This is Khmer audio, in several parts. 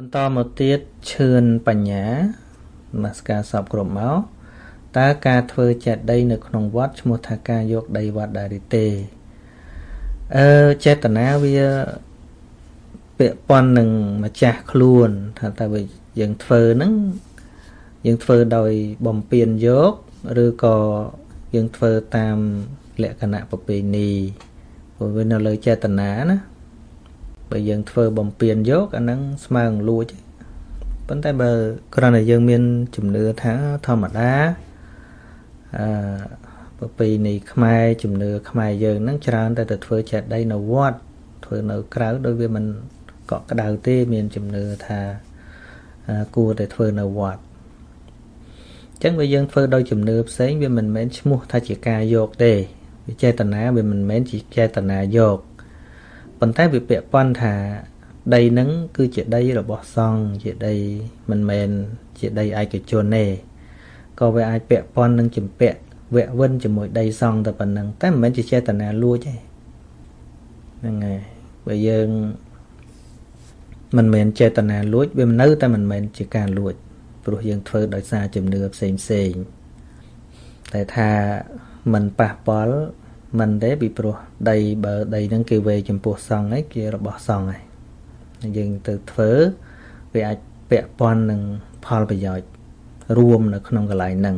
បន្តមកទៀតឈឿនបញ្ញានមស្ការសពគ្រប់មកតើការធ្វើចេតីនៅក្នុងវត្តឈ្មោះថាការយកដីវត្តដែរទេអឺចេតនាវាពាក់ព័ន្ធនឹងម្ចាស់ខ្លួន ថាតើវាយើងធ្វើហ្នឹងយើងធ្វើដោយបំពេញយកឬក៏យើងធ្វើតាមលក្ខណៈប្រពៃណីព្រោះវានៅលើចេតនាណា បើយើងធ្វើបំពេញយកអាហ្នឹងស្មើនឹងលួចប៉ុន្តែបើគ្រាន់តែយើងមានជំនឿថាធម្មតាអឺប្រពៃណីខ្មែរជំនឿខ្មែរយើងហ្នឹងច្រើនតែទៅធ្វើចេតិយនៅវត្តធ្វើនៅក្រៅដោយវាមិនកក់ក្ដៅទេមានជំនឿថាគួរតែធ្វើនៅវត្តអញ្ចឹងបើយើងធ្វើដោយជំនឿផ្សេងវាមិនមែនឈ្មោះថាជាការយកទេវាចេតនាវាមិនមែនជាចេតនាយក ប៉ុន្តែវាពាក់ព័ន្ធថាដីហ្នឹងគឺជាដីរបស់សង្ឃជាដីមិនមែនជាដីឯកជនទេក៏វាអាចពាក់ព័ន្ធនឹងចម្ពាក់វៈវិនជាមួយដីសង្ឃតែប៉ុណ្ណឹងតែមិនមែនជាចេតនាលួចទេហ្នឹងហើយបើយើងមិនមែនចេតនាលួចវានៅតែមិនមែនជាការលួចព្រោះយើងធ្វើដោយសារជំនឿផ្សេងផ្សេងតែថាมันប៉ះពាល់ មិនទេពីព្រោះដីបើដីហ្នឹងគេវេចំពោះសង្ឃឯងគេរបស់សង្ឃឯងយើងទៅធ្វើវាអាចពាក់ព័ន្ធនឹងផលប្រយោជន៍រួមនៅក្នុងកន្លែងហ្នឹង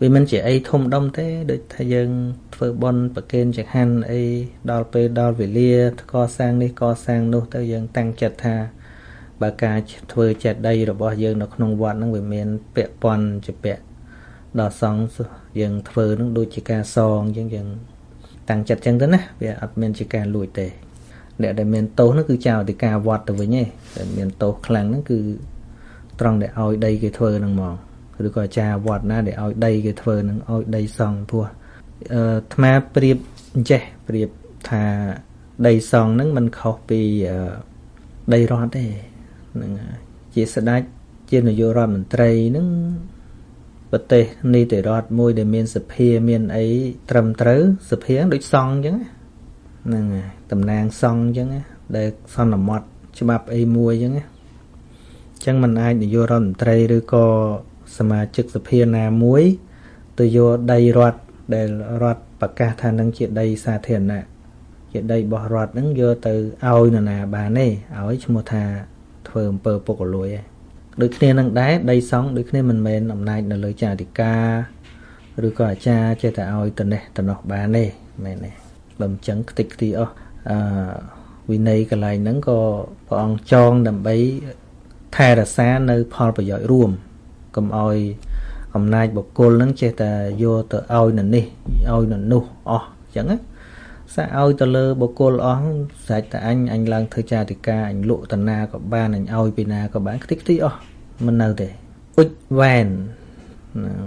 វាមិនជាអីធំដុំទេដូចថាយើងធ្វើបន់ប្រគេនចង្ហាន់អីដល់ពេលដល់វេលាកសាងនេះកសាងនោះទៅយើងតាំងចិត្តថាបើការធ្វើចេតដីរបស់យើងនៅក្នុងវត្តហ្នឹងវាមានពាក់ព័ន្ធជាពាក់ដល់សង្ឃយើងធ្វើនឹងដូចជាការសងអញ្ចឹងយើង តាំងចិត្តចឹងទៅណាវាអត់មានជាការលួចទេអ្នកដែលមានទោសហ្នឹងគឺចៅអធិការវត្តទៅវិញឯងតែមានទោសខ្លាំងហ្នឹងគឺត្រង់ដែលឲ្យដីគេធ្វើហ្នឹងហ្មងឬក៏អាចារ្យវត្តណាដែលឲ្យដីគេធ្វើហ្នឹងឲ្យដីសង់ព្រោះអឺអាត្មាប្រៀបអញ្ចេះប្រៀបថាដីសង់ហ្នឹងมันខុសពីដីរដ្ឋទេហ្នឹងជាស្ដេចជានាយករដ្ឋមន្ត្រីហ្នឹង ប្រទេសនីតិរដ្ឋមួយដែលមានសភាមានអីត្រឹមត្រូវសភាដូចសង់អញ្ចឹងហ្នឹងហើយតំណាងសង់អញ្ចឹងដែលសន្មត់ច្បាប់អីមួយអញ្ចឹងអញ្ចឹងมันអាចនយោបាយរដ្ឋមន្ត្រីឬក៏សមាជិកសភាណាមួយទៅយកដីរដ្ឋដែលរដ្ឋប្រកាសថានឹងជាដីសាធារណៈជាដីរបស់រដ្ឋហ្នឹងយកទៅឲ្យនរណាបានទេឲ្យឈ្មោះថាធ្វើអំពើពុករលួយឯង ដូចគ្នានឹងដែរដីសង់ដូចគ្នាមិនមែនអំណាចនៅលើចាតិកាឬក៏អាចារ្យចេះតែឲ្យត្នេះត្នោះបានទេមែនទេបើមិនចឹងខ្ទេចខ្ទីអស់អឺវិន័យកន្លែងហ្នឹងក៏ព្រះអង្គចងដើម្បីថែរក្សានៅ ផលប្រយោជន៍រួមកុំឲ្យអំណាចបុគ្គលហ្នឹងចេះតែយកទៅឲ្យនៅនេះឲ្យនៅនោះអស់អញ្ចឹងណា សាក់ឲ្យទៅលើបុគ្គលអស់ស្រេចតែអញអញឡើងធ្វើចាតិកាអញលក់តាណាក៏បានអញឲ្យពីណាក៏បានខ្ទេចខ្ទីអស់មិននៅទេអ៊ុចវ៉ែន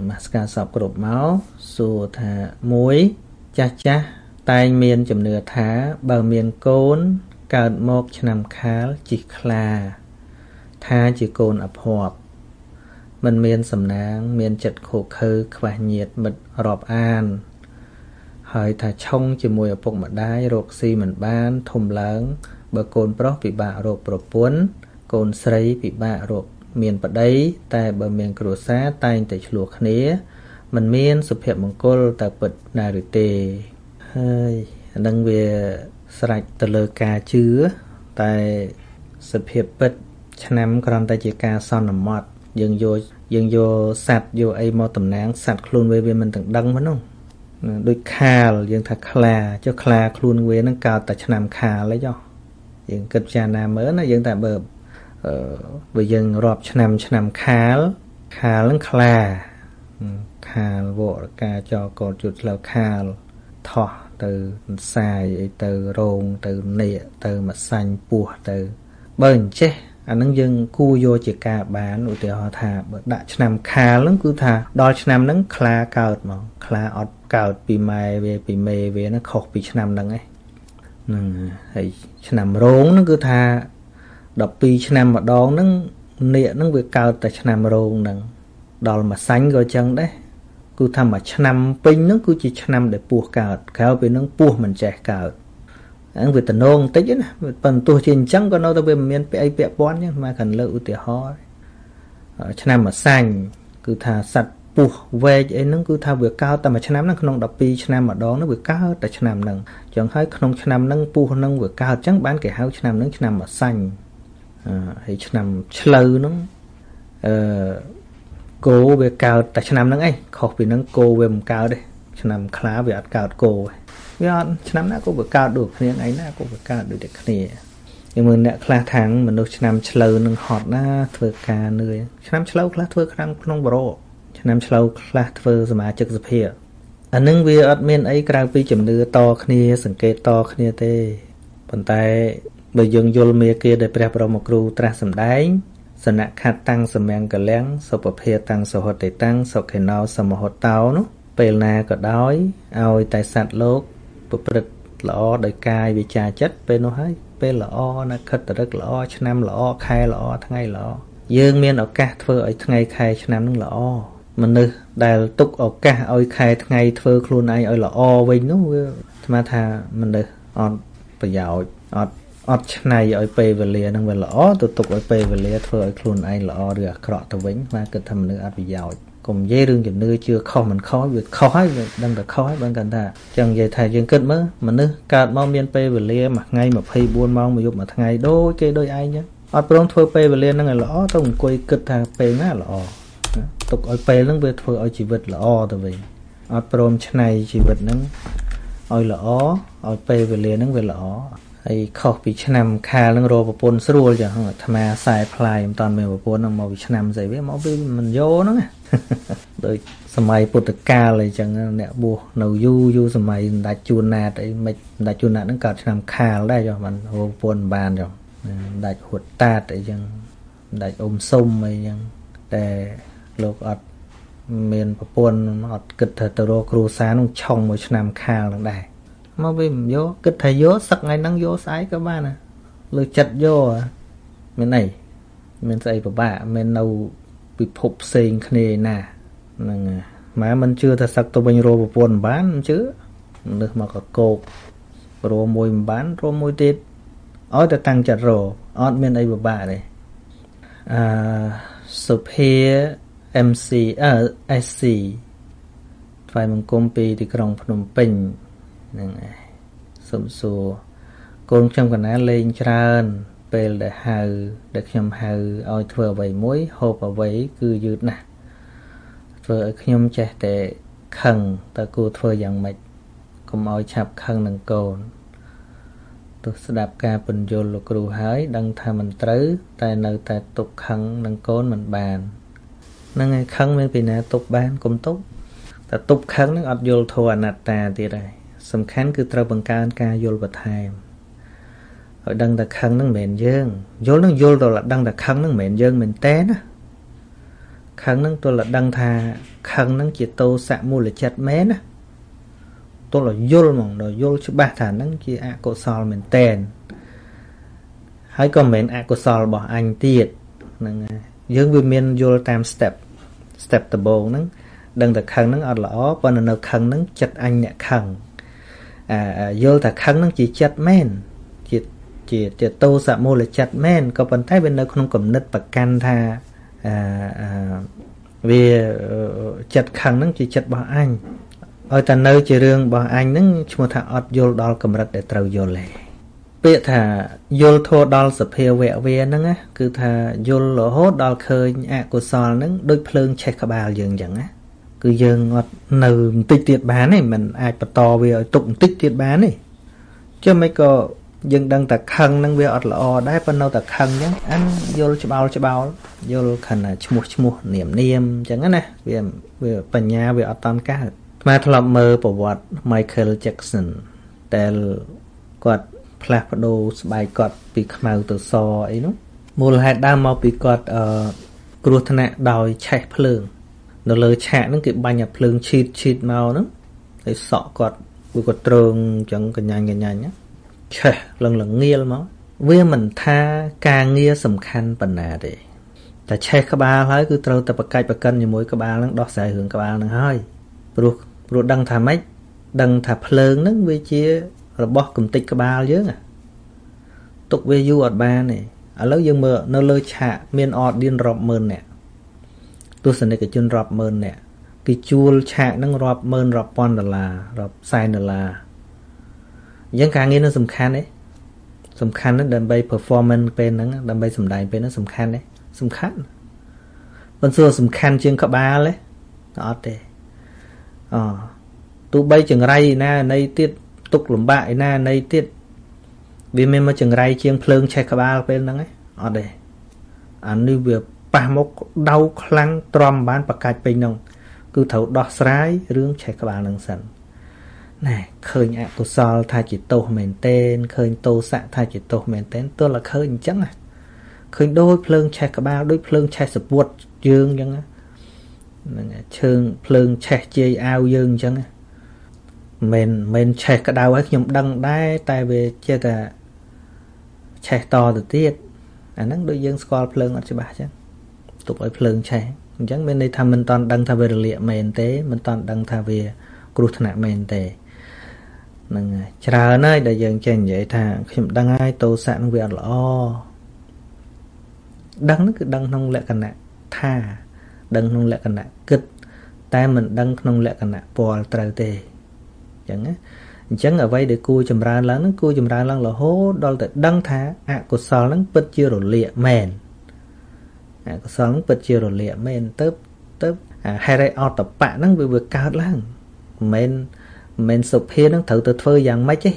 មកស្ការសពគ្រប់មកសួរថាមួយចាស់ចាស់តែងមានជំនឿថា បើមានកូនកើតមកឆ្នាំខាលជីកខ្លា ថាជាកូនអភ័ព្វមិនមានសំណាង មានចិត្តខូខើខ្វះញាតមិត្តរាប់អាន ហើយថាឆុងជាមួយឪពុកម្ដាយរកស៊ីមិនបានធំឡើង បើកូនប្រុសពិបាករកប្រពន្ធកូនស្រីពិបាករកមានប្តី តែបើមានគ្រួសារតែងតែឆ្លោះគ្នាมันមានសុភមង្គលតែពិតណាឬទេហើយអានឹងវាស្រេចទៅលើការជឿតែសភាពពិតឆ្នាំគ្រាន់តែជាការសន្មត់យើងយកយើងយកសัตว์យកអីមកតំណាងសัตว์ខ្លួនវាវាមិនទាំងដឹងហ្នឹង ដូចខាលយើងថាខ្លាចុះខ្លាខ្លួនវានឹងកើតតែឆ្នាំខាលអីចុះយើងគិតពិចារណាមើលណាយើងតែបើបើយើងរាប់ឆ្នាំឆ្នាំខាលខាលនឹងខ្លាខាលវរកាចកោជុតផ្លូវខាលថោះទៅសាយអីទៅរោងទៅនេកទៅម្សាញ់ពោះទៅបើអញ្ចេះអានឹងយើងគួរយកជាការបានឧទាហរណ៍ថាបើដាក់ឆ្នាំខាលហ្នឹងគឺថាដល់ឆ្នាំហ្នឹងខ្លាកើតមកខ្លាអត់ កើតពីម៉ែវាពីមេវាហ្នឹងខុសពីឆ្នាំហ្នឹងឯងហ្នឹងហើយឆ្នាំរោងហ្នឹងគឺថា12ឆ្នាំម្ដងហ្នឹងនាគហ្នឹងវាកើតតែឆ្នាំរោងហ្នឹងដល់មួយសាញ់ក៏ចឹងដែរគឺថាមួយឆ្នាំពេញហ្នឹងគឺជាឆ្នាំដែលពស់កើតក្រៅពីហ្នឹងពស់មិនចេះកើតអហ្នឹងវាតំណងបន្តិចណាប៉ុន្តែទោះជាអញ្ចឹងក៏នៅតែវាមិនមានពាក់អីពាក់ព័ន្ធអញ្ចឹងមកខាងលើឧទាហរណ៍ឆ្នាំម្សាញ់គឺថាសត្វ ពស់វែកអីហ្នឹងគឺថាវាកើតតែមួយឆ្នាំហ្នឹងក្នុង12ឆ្នាំម្ដងហ្នឹងវាកើតតែឆ្នាំហ្នឹងចឹងហើយក្នុងឆ្នាំហ្នឹងពស់ហ្នឹងវាកើតចឹងបានគេហៅឆ្នាំហ្នឹងឆ្នាំម្សាញ់ហើយឆ្នាំឆ្លូវហ្នឹងអឺគោវាកើតតែឆ្នាំហ្នឹងឯងខុសពីហ្នឹងគោវាមិនកើតទេឆ្នាំខ្លាវាអត់កើតគោទេវាអត់ឆ្នាំណាក៏វាកើតដូចគ្នាឯណាក៏វាកើតដូចតែគ្នាយើងមើលអ្នកខ្លះខាងមនុស្សឆ្នាំឆ្លូវនឹងហត់ណាធ្វើការនឿយឆ្នាំឆ្លូវខ្លះធ្វើខាងក្នុងបរោ ឆ្នាំឆ្លូវខ្លះធ្វើសមាជិកសភាអានឹងវាអត់មានអីក្រៅពីជំនឿតគ្នា សង្កេតតគ្នាទេប៉ុន្តែបើយើងយល់មេគាដែលព្រះបរមគ្រូត្រាស់សម្ដែងសនៈខតតាំងសមង្គលាំងសុពភាតាំងសហតិតាំងសុខេណោសមហតោនោះពេលណាក៏ដោយឲ្យតែសត្វលោកប្រព្រឹត្តល្អដោយកាយវិចាចិត្តពេលនោះហើយពេលល្អណាខិតរឹកល្អឆ្នាំល្អខែល្អថ្ងៃល្អយើងមានឱកាសធ្វើឲ្យថ្ងៃខែឆ្នាំនឹងល្អ មនុស្សដែលទុកឱកាសឲ្យខែថ្ងៃធ្វើខ្លួនឯងឲ្យល្អវិញនោះវាស្មានថាមនុស្សអត់ប្រយោជន៍អត់អត់ឆ្នៃឲ្យពេលវេលានឹងវាល្អទៅទុកឲ្យពេលវេលាធ្វើឲ្យខ្លួនឯងល្អឬអាក្រក់ទៅវិញស្មានគិតថាមនុស្សអត់ប្រយោជន៍កុំនិយាយរឿងជំនឿជឿខុសមិនខុសវាខុសហើយវាដឹងតែខុសហើយបានគាត់ថាចឹងនិយាយថាយើងគិតមើលមនុស្សកើតមកមានពេលវេលាមួយថ្ងៃ24ម៉ោងមួយយប់មួយថ្ងៃដូចគេដូចឯងចឹងអត់ព្រមធ្វើពេលវេលាហ្នឹងឲ្យល្អទៅអង្គុយគិតថាពេលណាល្អ ទុកឲ្យពេលហ្នឹងវាធ្វើឲ្យជីវិតល្អទៅវិញអត់ព្រមឆ្នៃជីវិតហ្នឹងឲ្យល្អឲ្យពេលវេលាហ្នឹងវាល្អហើយខុសពីឆ្នាំខាលនឹងរកប្រពន្ធស្រួលចឹងអាត្មាខ្សែផ្លាយមិនតាន់មានប្រពន្ធនឹងមកពីឆ្នាំស្អីវាមកពីមិនយោហ្នឹងដូចសម័យពុទ្ធកាលអីចឹងអ្នកបួសនៅយូរយូរសម័យសម្ដេចជួនណាតអីមិនសម្ដេចជួនណាតហ្នឹងកើតឆ្នាំខាលដែរចុះមិនរកប្រពន្ធបានចុះសម្ដេចហួតតាតអីចឹងសម្ដេចអ៊ុំសុំអីចឹងតែ លោកអត់មានប្រពន្ធអត់គិតថាទៅរកគ្រូសានឹងឆុងមួយឆ្នាំខាលនឹងដែរមកវាមិនយកគិតថាយកសឹកថ្ងៃហ្នឹងយកស្អែកក៏បានណាលើចិត្តយកមានអីមានស្អីពិបាកមាននៅពិភពផ្សេងគ្នាណាហ្នឹងម៉ែមិនជឿថាសឹកទៅវិញរកប្រពន្ធមិនបានមិនជឿលើសមកកកោករកមួយមិនបានរកមួយទៀតឲ្យតែតាំងចិត្តរកអត់មានអីពិបាកទេអឺសុភា MC អឺ SC ថ្វាយបង្គំពីទីក្រុងភ្នំពេញហ្នឹងហើយសុំសួរកូនខ្ញុំកណាលេងច្រើន ពេលដែលហៅដែលខ្ញុំហៅឲ្យធ្វើអ្វីមួយហូបអ្វីគឺយឺតណាស់ធ្វើឲ្យខ្ញុំចេះតែខឹងតើគួរធ្វើយ៉ាងម៉េចកុំឲ្យឆាប់ខឹងនឹងកូនទោះស្ដាប់ការពន្យល់លោកគ្រូហើយ ដឹងថាមិនត្រូវ តែនៅតែទុកខឹងនឹងកូនមិនបាន ហ្នឹងហើយខឹងមានពីណាទុកបាន កុំទុកតែទុកខឹងនឹងអត់យល់ធម៌អនត្តាទៀតហើយសំខាន់គឺត្រូវបង្កើនការយល់បន្ថែមឲ្យដឹងតែខឹងនឹងមិនមែនយើងយល់នឹងយល់ដល់ដឹងតែខឹងនឹងមិនមែនយើងមែនតែណាខឹងនឹងទល់តែដឹងថាខឹងនឹងជាតោសៈមូលចិត្តមែនណាទល់តែយល់ហ្មងដល់យល់ច្បាស់ថានឹងជាអកុសលមែនតែនហើយក៏មិនមែនអកុសលរបស់អញទៀតហ្នឹងយើងវាមានយល់តាម step step ដំបូងហ្នឹងដឹងតែខឹងហ្នឹងអត់ល្អប៉ុន្តែនៅខឹងហ្នឹងចិត្តអញអ្នកខឹងអាយល់ថាខឹងនឹងជាចិត្តមែនជាជាជាតោសមូលចិត្តមែនក៏ប៉ុន្តែវានៅក្នុងគំនិតប្រកាន់ថាអាវាចិត្តខឹងនឹងជាចិត្តរបស់អញឲ្យតែនៅជារឿងរបស់អញនឹងឈ្មោះថាអត់យល់ដល់កម្រិតដែលត្រូវយល់ទេ ពាក្យថាយល់ធោះដល់សភាវៈវាហ្នឹងណាគឺថាយល់រហូតដល់ឃើញអកុសលហ្នឹងដូចភ្លើងឆេះក្បាលយើងអញ្ចឹងណាគឺយើងអត់នៅបន្តិចទៀតបានទេมันអាចបន្តវាឲ្យទុកបន្តិចទៀតបានទេចឹងមិនក៏យើងដឹងតែខឹងហ្នឹងវាអត់ល្អដែរប៉ុន្តែនៅតែខឹងអញ្ចឹងអានយល់ច្បោលច្បោលយល់ខណ្ឌឈ្មោះឈ្មោះនាមនាមអញ្ចឹងណាវាវាបញ្ញាវាអត់តាន់កើតអាធ្លាប់មើលប្រវត្តិ Michael Jackson តែគាត់ ផ្លាស់ប្ដូរស្បែកគាត់ពីខ្មៅទៅសអីនោះមូលហេតុដើមមកពីគាត់អឺគ្រោះថ្នាក់ដោយឆេះភ្លើង នៅលើឆាកហ្នឹងគេបាញ់អាភ្លើងឈីតឈីតមកហ្នឹងហើយសក់គាត់វាគាត់ត្រងអញ្ចឹងកញ្ញាញកញ្ញាញឆេះលឹងលងៀលមកវាមិនថាការងារសំខាន់ប៉ុណ្ណាទេតែឆេះក្បាលហើយគឺត្រូវតែប្រកាច់ប្រកិនជាមួយក្បាលហ្នឹងដោះស្រាយរឿងក្បាលហ្នឹងហើយព្រោះព្រោះដឹងថាម៉េចដឹងថាភ្លើងហ្នឹងវាជា របស់កំតិចក្បាលយើងទុកវាយូរអត់បានទេឥឡូវយើងមើលនៅលើឆាកមានអឌៀនរាប់ម៉ឺនអ្នកទស្សនិកជនរាប់ម៉ឺនអ្នកគេជួលឆាកហ្នឹងរាប់ម៉ឺនរាប់ពាន់ដុល្លាររាប់សែនដុល្លារអញ្ចឹងការងារនោះសំខាន់ទេសំខាន់ណាស់ដើម្បី performance ពេលហ្នឹងដើម្បីសម្ដែងពេលហ្នឹងសំខាន់ទេសំខាន់ប៉ុន្តែសំខាន់ជាងក្បាលទេអត់ទេអទោះបីចង្រៃណានៃទៀត ទុកលំបាកឯណានៃទៀតវាមានមកចង្រៃជាងភ្លើងឆេះក្បាលពេលហ្នឹងឯងអត់ទេអានេះវាប៉ះមកដៅខ្លាំងទ្រាំបានប្រកាច់ពេញហ្នឹងគឺត្រូវដោះស្រាយរឿងឆេះក្បាលហ្នឹងសិនណែឃើញអកុសលថាជាទោសមែនទែនឃើញទោសៈថាជាទោសមែនទែនទល់តែឃើញអញ្ចឹងណាឃើញដូចភ្លើងឆេះក្បាលដូចភ្លើងឆេះសពុតយើងអញ្ចឹងហ្នឹងឈើងភ្លើងឆេះជាយអាវយើងអញ្ចឹង មិនមិនឆេះក្តៅហើយខ្ញុំដឹងដែរតែវាជាតែឆេះតទៅទៀតអាហ្នឹងដូចយើងស្គាល់ភ្លើងអត់ច្បាស់អញ្ចឹងទុកឲ្យភ្លើងឆេះអញ្ចឹងមានន័យថាមិនតាន់ដឹងថាវារលាកមែនទេមិនតាន់ដឹងថាវាគ្រោះថ្នាក់មែនទេហ្នឹងហើយច្រើនហើយដែលយើងចេះនិយាយថាខ្ញុំដឹងហើយតោសៈនឹងវាអត់ល្អដឹងហ្នឹងគឺដឹងក្នុងលក្ខណៈថាដឹងក្នុងលក្ខណៈគិត តែមិនដឹងក្នុងលក្ខណៈពាល់ត្រូវទេ អញ្ចឹងណាអញ្ចឹងអ្វីដែលគួរចម្រើនឡើងហ្នឹងគួរចម្រើនឡើងរហូតដល់តែដឹងថាអកុសលហ្នឹងពិតជារលាកមែនអកុសលហ្នឹងពិតជារលាកមែនទៅទៅហេរិអតបៈហ្នឹងវាវាកើតឡើងមិនមែនមិនមែនសុភានឹងត្រូវទៅធ្វើយ៉ាងម៉េចទេ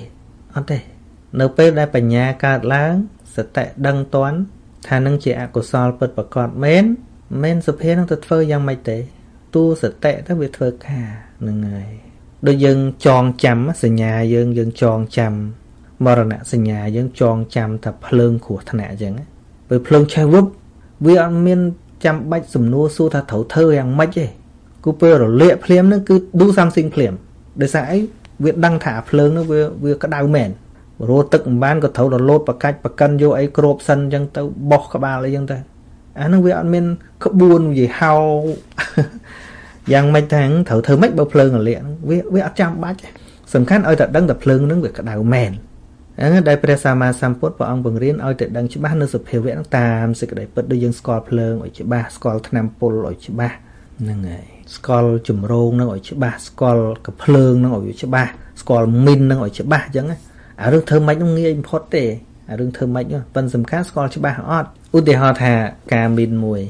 អត់ទេ នៅពេលដែលបញ្ញាកើតឡើងសតិដឹងតន់ថានឹងជាអកុសលពិតប្រកបមែនមិនសុភានឹងទៅធ្វើយ៉ាងម៉េចទេ ទូសតិទៅវាធ្វើការនឹងហើយ ដូចយើងចងចាំសញ្ញាយើងយើងចងចាំមរណៈសញ្ញាយើងចងចាំថាភ្លើងគ្រោះថ្នាក់អញ្ចឹងពេលភ្លើងឆេះវឹបវាអត់មានចាំបាច់សំណួរសួរថាត្រូវធ្វើយ៉ាងម៉េចទេគូពេលរលាកភ្លាមនឹងគឺ do something ភ្លាមដោយសារអីវាដឹងថាភ្លើងនោះវាវាក្តៅមែនរោទឹកមិនបានក៏ត្រូវរលោតបកាច់បកិនយកអីគ្របសិនអញ្ចឹងទៅបោះក្បាលអីចឹងទៅអានឹងវាអត់មានក្បួននិយាយហៅ យ៉ាងម៉េចថាត្រូវធ្វើម៉េចបើភ្លើងរលាកវាវាអត់ចាំបាច់សំខាន់ឲ្យតែដឹងតែភ្លើងនឹងវាក្តៅមែនហ្នឹងដែលព្រះសម្មាសម្ពុទ្ធព្រះអង្គបង្រៀនឲ្យតែដឹងច្បាស់នៅសភាវៈហ្នឹងតាមសេចក្តីពិតដូចយើងស្គាល់ភ្លើងឲ្យច្បាស់ស្គាល់ថ្នាំពុលឲ្យច្បាស់ហ្នឹងហើយស្គាល់ជំរងនឹងឲ្យច្បាស់ស្គាល់កភ្លើងនឹងឲ្យច្បាស់ស្គាល់មីននឹងឲ្យច្បាស់អញ្ចឹងអារឿងធ្វើម៉េចនោះងាយបំផុតទេអារឿងធ្វើម៉េចនោះប៉ិនសំខាន់ស្គាល់ច្បាស់អត់ឧទាហរណ៍ថាការមីនមួយ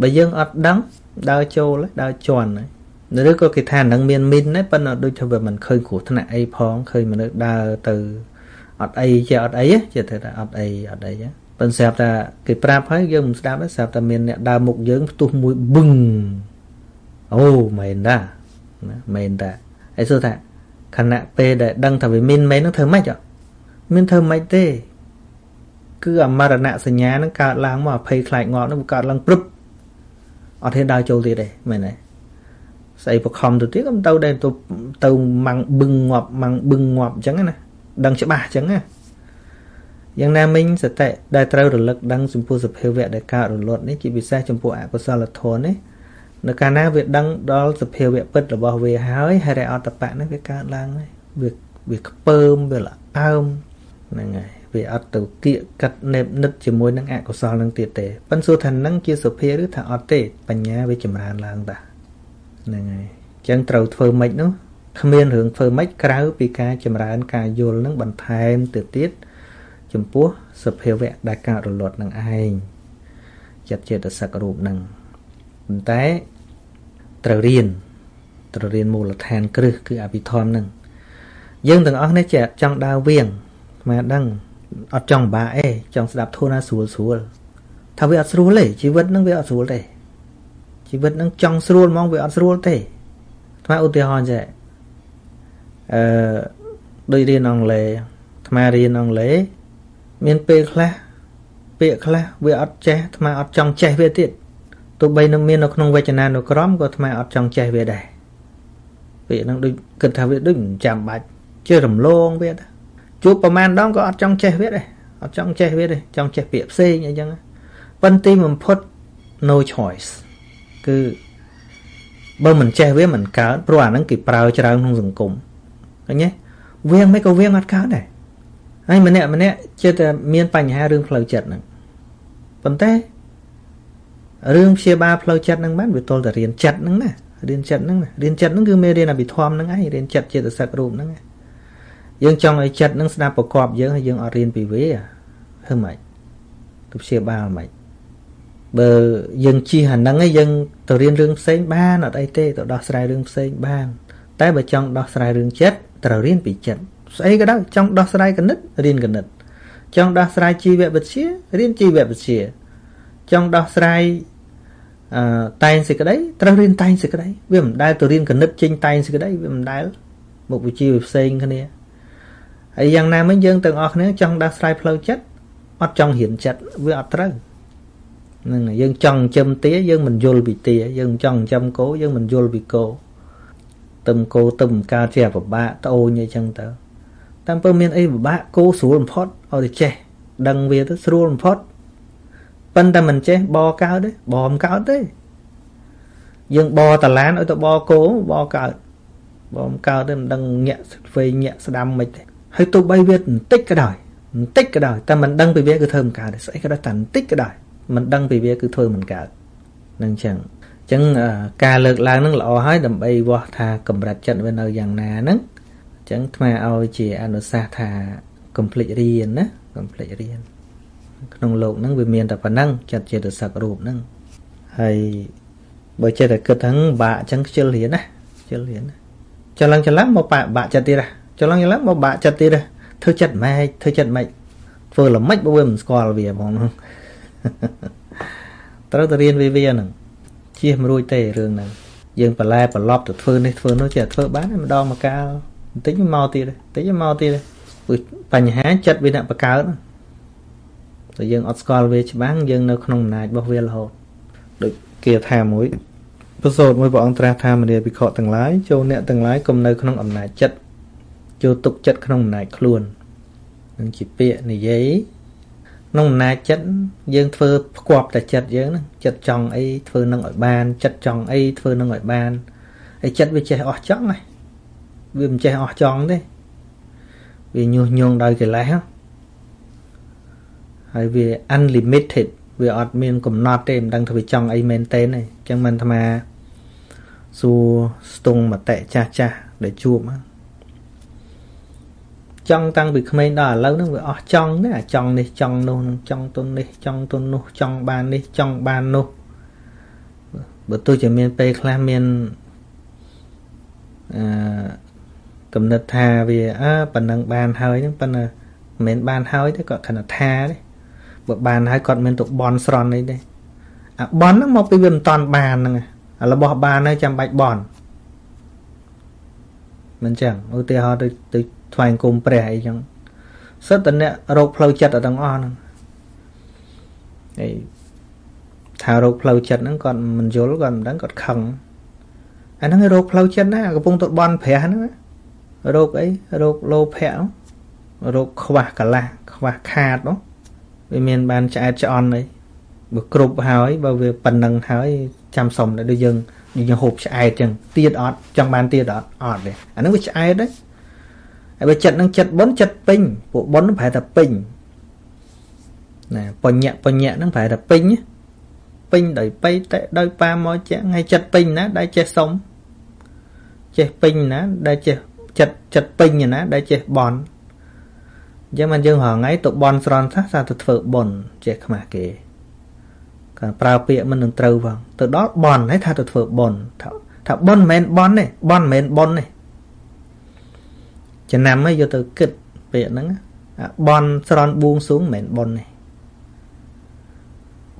បើយើងអត់ដឹង ដើរចូលដើរជន់ឬក៏គេថានឹងមានមីនដែរប៉ុន្តែដូចថាវាមិនឃើញគ្រោះថ្នាក់អីផងឃើញមនុស្សដើរទៅអត់អីចេះអត់អីចេះតែអត់អីអត់អីប៉ុន្តែស្រាប់តែគេប្រាប់ហើយយើងមិនស្ដាប់ទេស្រាប់តែមានអ្នកដើរមុខយើងផ្ទុះមួយបឹងអូមែនតាណាមែនតាហើយសួរថាខណៈពេលដែលដឹងថាវាមានមែននឹងធ្វើម៉េចមានធ្វើម៉េចទេ គឺអមរណៈសញ្ញានឹងកើតឡើងមកអភ័យខ្លាចងាប់នឹងកើតឡើងព្រឹប អត់ហ៊ានដើរចូលទៀតទេមែនទេស្អីបខំទៅទៀតក៏ទៅដែរទៅទៅម៉ាំងបឹងងាប់ម៉ាំងបឹងងាប់អញ្ចឹងណាដឹងច្បាស់អញ្ចឹងណាយ៉ាងណាមិញសតិដែលត្រូវរលឹកដឹងចំពោះសភាវៈដែលកើតរលត់នេះជាពិសេសចំពោះអកុសលធម៌នេះនៅកាលណាវាដឹងដល់សភាវៈពិតរបស់វាហើយហេរិអតបៈហ្នឹងវាកើតឡើងហើយវាវាខ្ពើមវាល្អើមហ្នឹងហើយ វាអត់ទៅគៀកកាត់ណេបនិតជាមួយនឹងអកុសលនឹងទៀតទេប៉ិនសួរថានឹងជាសុភាឬថាអត់ទេបញ្ញាវាចម្រើនឡើងតាហ្នឹងហើយអញ្ចឹងត្រូវធ្វើម៉េចនោះគ្មានរឿងធ្វើម៉េចក្រៅពីការចម្រើនការយល់នឹងបន្ថែមទៅទៀតចំពោះសភាវៈដែលកើតរលត់នឹងឯងចិត្តចេតសិករូបនឹងប៉ុន្តែត្រូវរៀនត្រូវរៀនមូលដ្ឋានគ្រឹះគឺអភិធម្មនឹងយើងទាំងអស់នេះចេះចង់ដើរវៀងមកដឹង អត់ចង់បាក់អេចង់ស្ដាប់ធូរណាស្រួលស្រួលថាវាអត់ស្រួលទេជីវិតនឹងវាអត់ស្រួលទេជីវិតនឹងចង់ស្រួលហ្មងវាអត់ស្រួលទេថ្មឧទាហរណ៍ចេះអឺដូចរៀនអង់គ្លេសថ្មរៀនអង់គ្លេសមានពេលខ្លះពាក្យខ្លះវាអត់ចេះថ្មអត់ចង់ចេះវាទៀតទោះបីនឹងមាននៅក្នុងវចនានុក្រមក៏ថ្មអត់ចង់ចេះវាដែរពាក្យហ្នឹងដូចគិតថាវាដូចមិនចាំបាច់ជារំលងវាដែរ ជួបប្រហែលដងក៏អត់ចង់ចេះវាដែរអត់ចង់ចេះវាទេចង់ចេះពាក្យផ្សេងអីចឹងប៉ុន្តែបំផុត no choice គឺបើមិនចេះវាមិនកើតព្រោះអាហ្នឹងគេប្រើច្រើនក្នុងសង្គមឃើញទេវៀងមិនក៏វៀងអត់កើតដែរហើយម្នាក់ម្នាក់ចិត្តតែមានបញ្ហារឿងផ្លូវចិត្តហ្នឹងប៉ុន្តែរឿងព្យាបាលផ្លូវចិត្តហ្នឹងបានវាទល់តែរៀនចិត្តហ្នឹងណារៀនចិត្តហ្នឹងណារៀនចិត្តហ្នឹងគឺមេរៀនអភិធម្មហ្នឹងឯងរៀនចិត្តចេតសិករូបហ្នឹង យើងចង់ឲ្យចិត្តហ្នឹងស្ដាប់ប្រកបយើងហើយយើងអត់រៀនពីវាហឹមមិនទៅព្យាបាលមិនបើយើងជិះអាហ្នឹងឯងយើងទៅរៀនរឿងផ្សេងបានអត់អីទេទៅដោះស្រាយរឿងផ្សេងបាន តែបើចង់ដោះស្រាយរឿងចិត្តត្រូវរៀនពីចិត្តស្អីក៏ដោយចង់ដោះស្រាយគណិតរៀនគណិតចង់ដោះស្រាយជីវវិទ្យារៀនជីវវិទ្យាចង់ដោះស្រាយអឺតែងសេចក្តីត្រូវរៀនតែងសេចក្តីវាមិនដែលទៅរៀនគណិតចេញតែងសេចក្តីវាមិនដែលមុខវិជ្ជាវាផ្សេងគ្នា ហើយយ៉ាងណាមិញយើងទាំងអស់គ្នាចង់ដោះស្រាយផ្លូវចិត្តអត់ចង់រៀនចិត្តវាអត់ត្រូវហ្នឹងយើងចង់ចិញ្ចឹមទាយើងមិនយល់ពីទាយើងចង់ចិញ្ចឹមគោយើងមិនយល់ពីគោទឹមគោទឹមកើតជាពិបាកត្អូញអីចឹងទៅតាមពើមានអីពិបាកគោស្រួលបំផុតឲ្យតែចេះដឹងវាទៅស្រួលបំផុតប៉ុន្តែមិនចេះបកើតទេបមិនកើតទេយើងបតឡានឲ្យទៅបគោបកើតបមិនកើតទេមិនដឹងញាក់ស្វែងញាក់ស្ដាំមិនទេ ហើយទោះបីវាបន្តិចក៏ដោយបន្តិចក៏ដោយតែមិនដឹងពីវាគឺធ្វើមិនកើតស្អីក៏ដោយតែបន្តិចក៏ដោយមិនដឹងពីវាគឺធ្វើមិនកើតនឹងចឹងចឹងការលើកឡើងនឹងល្អហើយដើម្បីវាស់ថាកម្រិតចិត្តវានៅយ៉ាងណាហ្នឹងចឹងថ្មឲ្យជាអនុសាសន៍ថា complete រៀនណា complete រៀនក្នុងលោកហ្នឹងវាមានតែប៉ុណ្ណឹងចិត្តចេតសឹករូបហ្នឹងហើយបើចេះតែគិតហ្នឹងបាក់ចឹងខ្ជិលរៀនណាខ្ជិលរៀនណាច្រឡំច្រឡំមកបាក់បាក់ចិត្តទៀតណា ច្រឡំច្រឡំមកបាក់ចិត្តទៀតណាធ្វើចិត្តម៉េចធ្វើចិត្តម៉េចធ្វើល្មិចបើវាមិនស្គាល់វាហ្មងត្រូវតែរៀនវាវាហ្នឹងជៀសមិនរួចទេរឿងហ្នឹងយើងបន្លែប្រឡប់ទៅធ្វើនេះធ្វើនោះចេះធ្វើបានម្ដងមកកាលបន្តិចមកទៀតបន្តិចមកទៀតបញ្ហាចិត្តវាអ្នកបកើតតែយើងអត់ស្គាល់វាច្បាស់យើងនៅក្នុងអំណាចរបស់វារហូតដូចគេថាមួយប្រសូតមួយព្រះអង្គត្រាស់ថាមនីភិក្ខុទាំងឡាយចូលអ្នកទាំងឡាយកុំនៅក្នុងអំណាចចិត្ត ចូលទុកចិត្តក្នុងអំណាចខ្លួននឹងជាពាក្យនិយាយក្នុងអំណាចចិត្តយើងធ្វើផ្គប់តែចិត្តយើងហ្នឹងចិត្តចង់អីធ្វើនឹងឲ្យបានចិត្តចង់អីធ្វើនឹងឲ្យបានហើយចិត្តវាចេះអស់ចង់ណាវាមិនចេះអស់ចង់ទេវាញុះញង់ដោយកិលេសហើយវា unlimited វាអត់មានកំណត់ទេមិនដឹងថាវាចង់អីមែនទេទេអញ្ចឹងមិនអាត្មាសួរស្ទង់មតិចាស់ចាស់ដែលជួបហ្នឹង ចង់តាំងពីក្មេងដល់ឥឡូវហ្នឹងវាអស់ចង់ទេអាចង់នេះចង់នោះនឹងចង់ទុននេះចង់ទុននោះចង់បាននេះចង់បាននោះបើទោះជាមានពេលខ្លះមានអឺកំណត់ថាវាអើប៉ុណ្ណឹងបានហើយហ្នឹងប៉ុន្តែមិនមែនបានហើយទេគាត់គ្រាន់តែថាទេបើបានហើយគាត់មានទៅបន់ស្រន់អីទេអាបន់ហ្នឹងមកពីវាមិនតាន់បានហ្នឹងរបស់បានហើយចាំបាច់បន់មិនចឹងឧទាហរណ៍ទៅទៅ ថ្វាយគុំព្រះអីចឹងសិតតអ្នករោគផ្លូវចិត្តទាំងអស់ហ្នឹងហើយថារោគផ្លូវចិត្តហ្នឹងគាត់មិនយល់គាត់មិនដឹងគាត់ខឹងអាហ្នឹងរោគផ្លូវចិត្តណាកំពុងទៅបន់ព្រះហ្នឹងរោគអីរោគលោភៈរោគខ្វះកលាស់ខ្វះខាតនោះវាមានបានឆ្អែតឆ្អន់អីបើគ្រប់ហើយបើវាប៉ុណ្ណឹងហើយចាំសុំតែដូចយើងយើងហូបឆ្អែតចឹងទៀតអត់ចង់បានទៀតអត់អត់ទេអាហ្នឹងវាឆ្អែតទេ ហើយបើចិត្តនឹងចិត្តបុណ្យចិត្តពេញពួកបុណ្យប្រហែលតែពេញណាបញ្ញៈបញ្ញៈហ្នឹងប្រហែលតែពេញពេញដោយបៃតេដោយបាមកជាថ្ងៃចិត្តពេញណាដែលចេះសុំចេះពេញណាដែលចេះចិត្តចិត្តពេញណាដែលចេះបន់អញ្ចឹងមិនយើងរងថ្ងៃទៅបន់ស្រន់ថាសាទៅធ្វើបន់ចេះខ្មាស់គេការប្រើពាក្យមិននឹងត្រូវផងទៅដល់បន់ហើយថាទៅធ្វើបន់ថាថាបន់មិនមែនបន់ទេបន់មិនមែនបន់ទេ ចំណាំហើយយកទៅគិតពាក្យហ្នឹងបន់ស្រន់បួងសួងមិនមែនបន់ទេ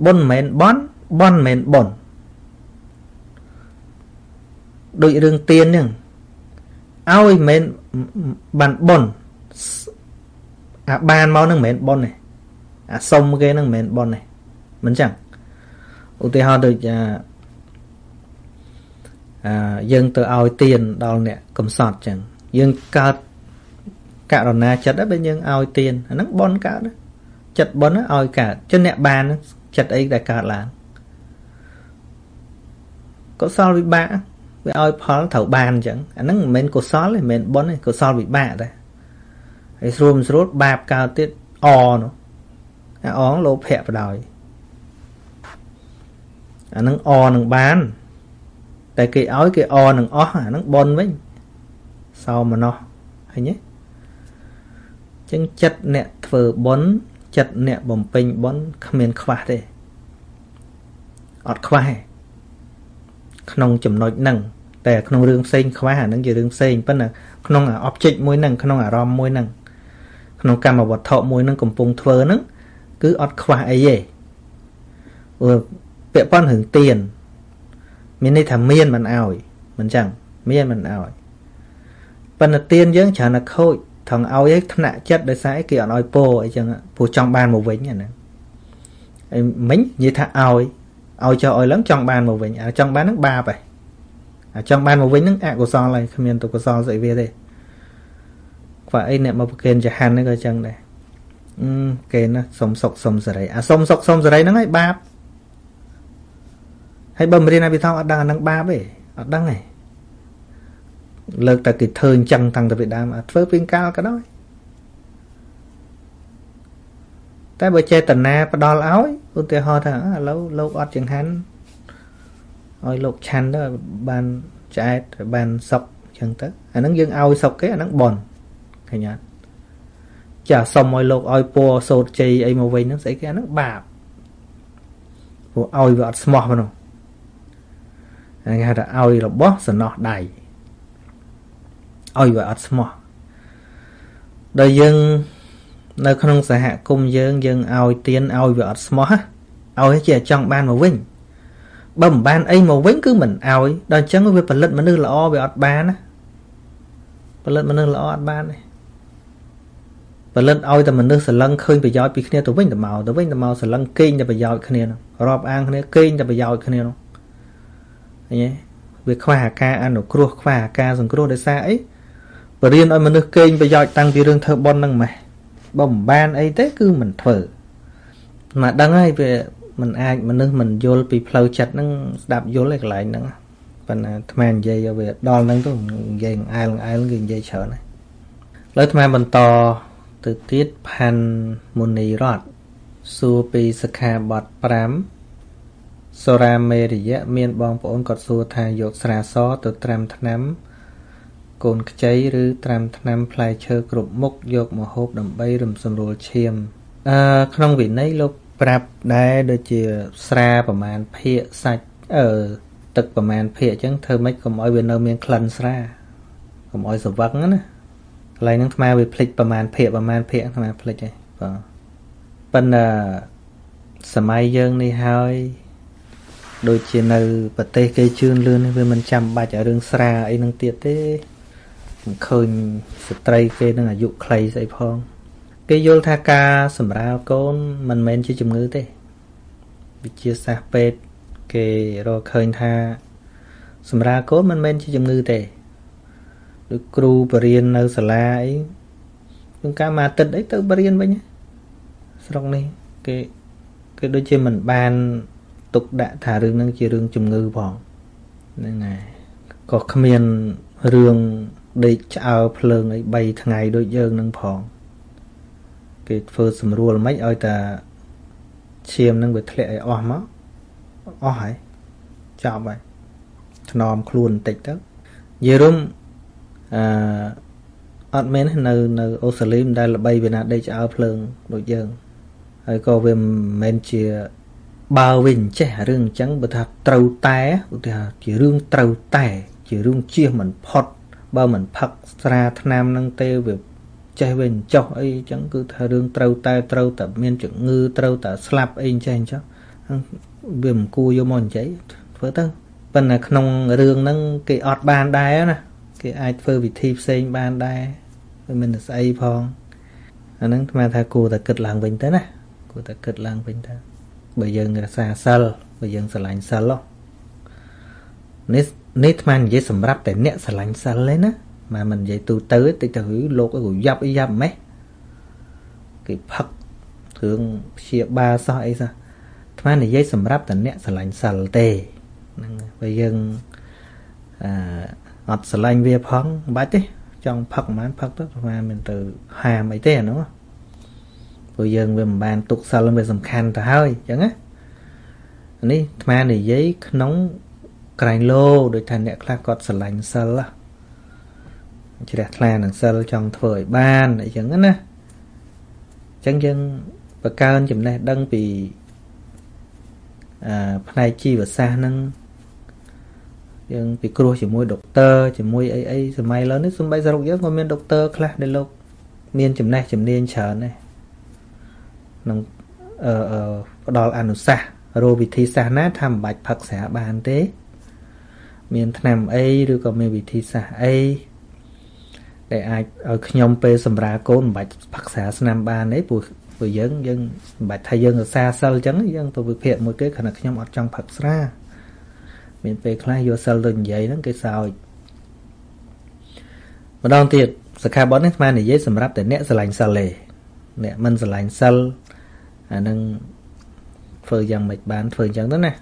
បន់មិនមែនបន់បន់មិនមែនបន់ដូចរឿងទៀនហ្នឹងឲ្យមិនបានបន់អាបានមកហ្នឹងមិនមែនបន់ទេអាសុំគេហ្នឹងមិនមែនបន់ទេមិនចឹងឧទាហរណ៍ដូចអាយើងទៅឲ្យទៀនដល់អ្នកកំសត់ចឹងយើងកើត ករណាចិត្តបើយើងឲ្យទៀនអាហ្នឹងបនកើតចិត្តបនឲ្យកើតចុះអ្នកបានចិត្តអីដែលកើតឡើងកុសលវិបាកវាឲ្យផលត្រូវបានអញ្ចឹងអាហ្នឹងមិនមែនកុសលទេមិនមែនបនទេកុសលវិបាកដែរហើយស្រួលមិនស្រួលបាបកើតទៀតអនោះអាអងលោភៈបដ ாய் អានឹងអនឹងបាន តែគេឲ្យគេអនឹងអស់អានឹងបនវិញសោមនោះឃើញទេ ចឹងចិត្តអ្នកធ្វើបនចិត្តអ្នកបំពេញបនគ្មានខ្វះទេអត់ខ្វះទេក្នុងចំណុចហ្នឹងតែក្នុងរឿងផ្សេងខ្វះអានឹងជារឿងផ្សេងប៉ុន្តែក្នុង object មួយហ្នឹងក្នុងអារម្មណ៍មួយហ្នឹងក្នុងកម្មវត្ថុមួយហ្នឹងកំពុងធ្វើហ្នឹងគឺអត់ខ្វះអីទេព្រោះពាក់ព័ន្ធរឿងទៀនមានន័យថាមានមិនអោយមិនចឹងមានមិនអោយប៉ុន្តែទៀនយើងច្រើនតែខូច ថងឲ្យឯងថ្នាក់ចិត្តដោយសារអីគេអត់ឲ្យពោអីចឹងព្រោះចង់បានមកវិញហ្នឹងអីមិញនិយាយថាឲ្យឲ្យចុះឲ្យឡើងចង់បានមកវិញអាចង់បានហ្នឹងបាបឯងអាចង់បានមកវិញហ្នឹងអកុសលហើយគ្មានទុកុសលស្អីវាទេខ្វះអីអ្នកមកប្រកេនចហានហ្នឹងក៏ចឹងដែរអឺគេណាសុំសុកសុំសេរីអាសុំសុកសុំសេរីហ្នឹងឯងបាបហើយបើមិនរៀនអភិធម្មអត់ដឹងអាហ្នឹងបាបទេអត់ដឹងទេ លើកតែគេធ្វើអញ្ចឹងតាំងពីដើមធ្វើពីកាលក៏ដោយតែបើចេតនាផ្ដល់ឲ្យឧទាហរណ៍ថាឥឡូវលោកអត់ចង្ហាន់ឲ្យលោកឆាន់ទៅបានឆ្អែតបានសុកអញ្ចឹងទៅអាហ្នឹងយើងឲ្យសុកគេអាហ្នឹងបនឃើញអត់ចាសុំឲ្យលោកឲ្យពណ៌សោតជ័យអីមកវិញហ្នឹងស្អីគេអាហ្នឹងបាបព្រោះឲ្យវាអត់ស្មោះប៉ុណ្ណោះគេហៅថាឲ្យរបស់សំណោះដៃ ឲ្យវាអត់ស្មោះដល់យើងនៅក្នុងសហគមន៍យើងយើងឲ្យទៀនឲ្យវាអត់ស្មោះឲ្យជាចង់បានមកវិញបើមិនបានអីមកវិញគឺមិនឲ្យដល់អញ្ចឹងវាផលិតមនុស្សល្អវាអត់បានណាផលិតមនុស្សល្អអត់បានទេផលិតឲ្យតែមនុស្សសលឹងឃើញប្រយោជន៍ពីគ្នាទៅវិញទៅមកទៅវិញទៅមកសលឹងកេងតែប្រយោជន៍គ្នានោះរាប់អាងគ្នាកេងតែប្រយោជន៍គ្នានោះឃើញទេវាខ្វះអាការអនុគ្រោះខ្វះអាការសង្គ្រោះដោយសារអី បរៀនឲ្យមនុស្សកេងប្រយោជន៍តាំងពីរឿងធ្វើប៉ុនហ្នឹងម៉េះបើមិនបានអីទេគឺមិនធ្វើមកដឹងហើយវាมันអាចមនុស្សមិនយល់ពីផ្លូវចិត្តហ្នឹងស្ដាប់យល់ឯកន្លែងហ្នឹងប៉ុន្តែអាត្មានិយាយឲ្យវាដល់ហ្នឹងទៅនិយាយអែលអែលគឺនិយាយច្រើនហើយលើអាត្មាបន្តទៅទៀតផាន់មុនីរតសួរពីសិក្ខាបទ5សូរាមេរិយៈមានបងប្អូនគាត់សួរថាយកស្រាសទៅត្រាំថ្នាំ កូនខ្ចីឬត្រាំថ្នាំផ្លែឈើគ្រប់មុខយកមកហូបដើម្បីរំសម្រួលឈាមអឺក្នុងវិន័យលោកប្រាប់ដែរដូចជាស្រាប្រមាណភាកសាច់អឺទឹកប្រមាណភាកអញ្ចឹងធ្វើម៉េចកុំឲ្យវានៅមានក្លិនស្រាកុំឲ្យសវឹកណាកន្លែងហ្នឹងថ្មវាភ្លេចប្រមាណភាកប្រមាណភាកថ្មភ្លេចហើយបាទប៉ុន្តែសម័យយើងនេះហើយដូចជានៅប្រទេសគេជឿនលឿនវាមិនចាំបាច់ឲ្យរឿងស្រាអីនឹងទៀតទេ មិនឃើញស្ត្រីគេនឹងអាយុខ្លីស្អីផង គេយល់ថាការសម្រាលកូនមិនមែនជាជំងឺទេវិទ្យាសាស្ត្រពេទ្យគេរកឃើញថា សម្រាលកូនមិនមែនជាជំងឺទេដូចគ្រូបរៀននៅសាលាអីក្នុងការមកអាទិត្យអីទៅបរៀនវិញស្រុកនេះគេគេដូចជាមិនបានទុកដាក់ថារឿងហ្នឹងជារឿងជំងឺផងហ្នឹងហើយក៏គ្មានរឿង ដេកឆ្អើភ្លើងអី3ថ្ងៃដូចយើងនឹងផងគេធ្វើស្រួលមិនឲ្យតាឈាមនឹងវាធ្លាក់ឲ្យអស់មកអស់ហើយចប់ហើយថ្នមខ្លួនបន្តិចទៅនិយាយរួមអឺអត់មែននៅនៅអូស្ត្រាលីមិនដែលល្បីវាណាដេកឆ្អើភ្លើងដូចយើងហើយក៏វាមិនមែនជាបើវិញចេះរឿងអញ្ចឹងបើថាត្រូវតែឧទាហរណ៍ជារឿងត្រូវតែ ជារឿងជៀសមិនផុត បើមិនផឹកស្រាថ្នាំនឹងទេវាចេះវិញចុះអីចឹងគឺថារឿងត្រូវតែត្រូវតែមានជំងឺត្រូវតែស្លាប់អីចេះអញ្ចឹងវាមិនគួរយកមកនិយាយធ្វើទៅប៉ុន្តែក្នុងរឿងហ្នឹងគេអត់បានដែរណាគេអាចធ្វើវិធីផ្សេងបានដែរវាមិនស្អីផងអាហ្នឹងស្មានថាគួរតែគិតឡើងវិញទៅណាគួរតែគិតឡើងវិញទៅបើយើងរក្សាសិលបើយើងស្រឡាញ់សិលនេះ នេះស្មាននិយាយសម្រាប់តែអ្នកស្រឡាញ់សិលទេណាមកមិននិយាយទូទៅតិចទៅលោកអីក៏យ៉ាប់អីយ៉ាប់ម៉េះគេផឹកគ្រឿងព្យាបាលសោះអីសោះថ្មនិយាយសម្រាប់តែអ្នកស្រឡាញ់សិលទេហ្នឹងបើយើងអឺអត់ស្រឡាញ់វាផងមិនបាច់ទេចង់ផឹកប្រហែលផឹកទៅប្រហែលមិនទៅហាមអីទេអានោះព្រោះយើងវាមិនបានទុកសិលវាសំខាន់ទៅហើយអញ្ចឹងណានេះអាត្មានិយាយក្នុង ក្រែងលោដោយថាអ្នកខ្លះគាត់ស្រឡាញ់សិលជ្រះថ្លានឹងសិលចង់ធ្វើឲ្យបានអីចឹងណាអញ្ចឹងយើងបង្កើនចំណេះដឹងពីអឺផ្នែកជីវសាស្ត្រហ្នឹងយើងពិគ្រោះជាមួយដុកទ័រជាមួយអីអីសម័យឥឡូវនេះសំបីសរុបយើងក៏មានដុកទ័រខ្លះដែលលោក មានចំណេះជំនាញច្រើនដែរក្នុងអឺផ្ដល់អនុសាសន៍រោវិធីសាស្ត្រណាថាមិនបាច់ផឹកស្រាបានទេ មានថ្នាំអីឬក៏មានវិធីសាស្ត្រអីដែលអាចឲ្យខ្ញុំពេលសម្រាកូនមិនបាច់ផឹកស្រាស្នាមបានទេព្រោះព្រោះយើងយើងមិនបាច់ថាយើងរសាសិលអញ្ចឹងយើងទៅវិភាគមួយគេគ្រាន់តែខ្ញុំអត់ចង់ផឹកស្រា មានពេលខ្លះយកសិលទៅនិយាយហ្នឹងគេសើចម្ដងទៀតសិក្ខាបទនេះស្មាននិយាយសម្រាប់តែអ្នកស្រឡាញ់សិលទេអ្នកមិនស្រឡាញ់សិលអានឹងធ្វើយ៉ាងម៉េចបានធ្វើអញ្ចឹងទៅណា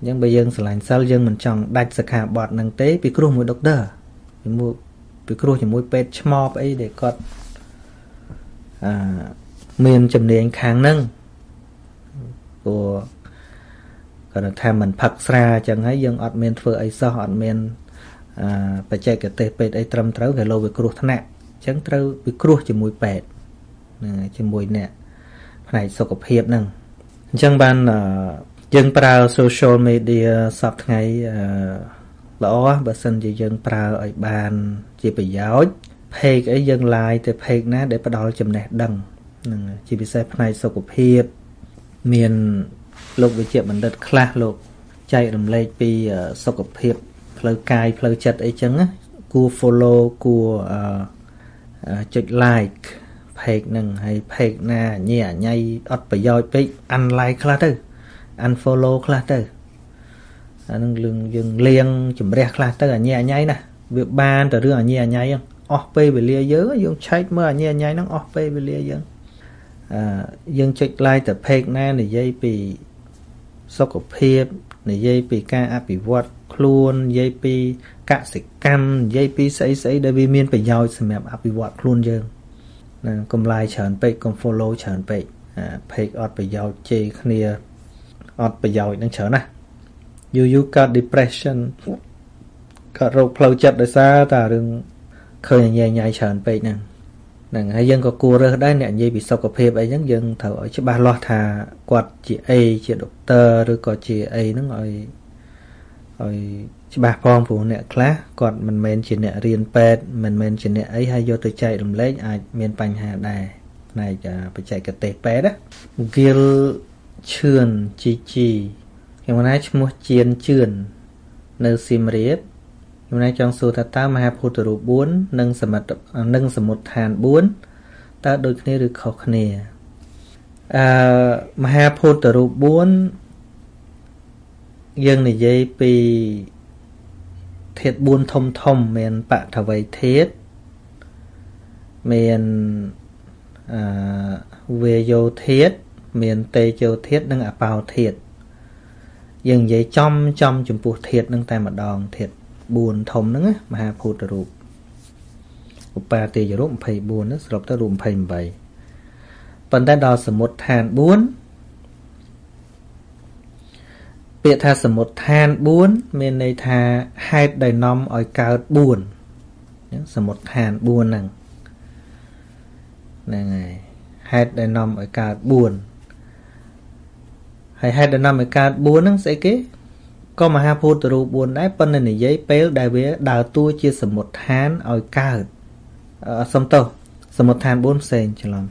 អញ្ចឹងបើយើងស្រឡាញ់សិលយើងមិនចង់ដាច់សិក្ខាបទហ្នឹងទេពីគ្រោះមួយដុកទ័រជាមួយពីគ្រោះជាមួយពេទ្យឆ្មបអីដែលគាត់អឺមានជំនាញខាងហ្នឹងព្រោះគាត់ថាមិនផឹកស្រាអញ្ចឹងហើយយើងអត់មានធ្វើអីសោះអត់មានអឺបច្ចេកទេសពេទ្យអីត្រឹមត្រូវគេលោវាគ្រោះថ្នាក់អញ្ចឹងត្រូវវាគ្រោះជាមួយពេទ្យជាមួយអ្នកផ្នែកសុខភាពហ្នឹងអញ្ចឹងបាន យើងប្រើ social media សពថ្ងៃអឺល្អបើសិនជាយើងប្រើឲ្យបានជាប្រយោជន៍ page អីយើង like ទៅ page ណា ដែលផ្ដល់ចំណេះដឹងហ្នឹងជាពិសេសផ្នែកសុខភាពមានលោកវិជ្ជបណ្ឌិតខ្លះលោកចែករំលែកពីសុខភាពផ្លូវកាយផ្លូវចិត្តអីចឹងណាគួរ follow គួរចុច like page ហ្នឹងហើយ page ណាញីអញៃអត់ប្រយោជន៍ពេក unlike ខ្លះទៅ unfollow ខ្លះទៅអានឹងរឿងយើងលៀងជំរះខ្លះទៅអញីអញៃណាវាបានតែរឿងអញីអញៃហ្នឹងអស់ពេលវេលាយើងយើងឆែកមើលអញីអញៃហ្នឹងអស់ពេលវេលាយើងអឺយើងចុច like តែ page ណានិយាយពីសុខភាពនិយាយពីការអភិវឌ្ឍខ្លួននិយាយពីកសិកម្មនិយាយពីស្អីស្អីដែលវាមានប្រយោជន៍សម្រាប់អភិវឌ្ឍខ្លួនយើងណាកុំ like ច្រើនពេកកុំ follow ច្រើនពេកអា page អត់ប្រយោជន៍ជេរគ្នា អត់ប្រយោជន៍នឹងច្រើនណាយូរយូរកើត depression កើតរោគផ្លូវចិត្តដោយសារតែរឿងឃើញញ៉ៃញ៉ៃច្រើនពេកហ្នឹងហ្នឹងហើយយើងក៏គួររើសដែរអ្នកនិយាយពីសុខភាពអីហ្នឹងយើងត្រូវឲ្យច្បាស់លាស់ថាគាត់ជាអីជាដុកទ័រឬក៏ជាអីហ្នឹងឲ្យឲ្យច្បាស់ផងព្រោះអ្នកខ្លះគាត់មិនមែនជាអ្នករៀនពេទ្យមិនមែនជាអ្នកអីហើយយកទៅចែករំលែកអាចមានបញ្ហាដែរផ្នែកបច្ចេកទេសពេទ្យណា Gil ឈឿនជីជីខ្ញុំណាឈ្មោះជៀនជឿននៅសៀមរាបខ្ញុំណាចង់សួរថាតើមហាភូតរូប4និងសមិទ្ធនិងសមុទ្រឋាន4តើដូចគ្នាឬខុសគ្នាអឺមហាភូតរូប4យើងនិយាយពីធាតុ4ធំធំមានបថវ័យធាតុមានអឺវេយោធាតុ មានតេជោធាតុនិងអបោធាតុយើងនិយាយចំចំចំពោះធាតុនឹងតែម្ដងធាតុ4ធំហ្នឹងមហាភូតរូបឧបាទេយរូប24ហ្នឹងសរុបទៅរូប28ប៉ុន្តែដល់សមុទ្រឋាន4ពាក្យថាសមុទ្រឋាន4មានន័យថាហេតុដែលនាំឲ្យកើត4អញ្ចឹងសមុទ្រឋាន4ហ្នឹងហ្នឹងហើយហេតុដែលនាំឲ្យកើត4 ហើយហេតុដែលនាំឲ្យកើត4ហ្នឹងស្អីគេក៏មហាភូតរូប4ដែរប៉ុន្តែនិយាយពេលដែលវាដើរតួជាសមុទ្រឋានឲ្យកើតសំទោសសមុទ្រឋាន4ផ្សេងច្រឡំ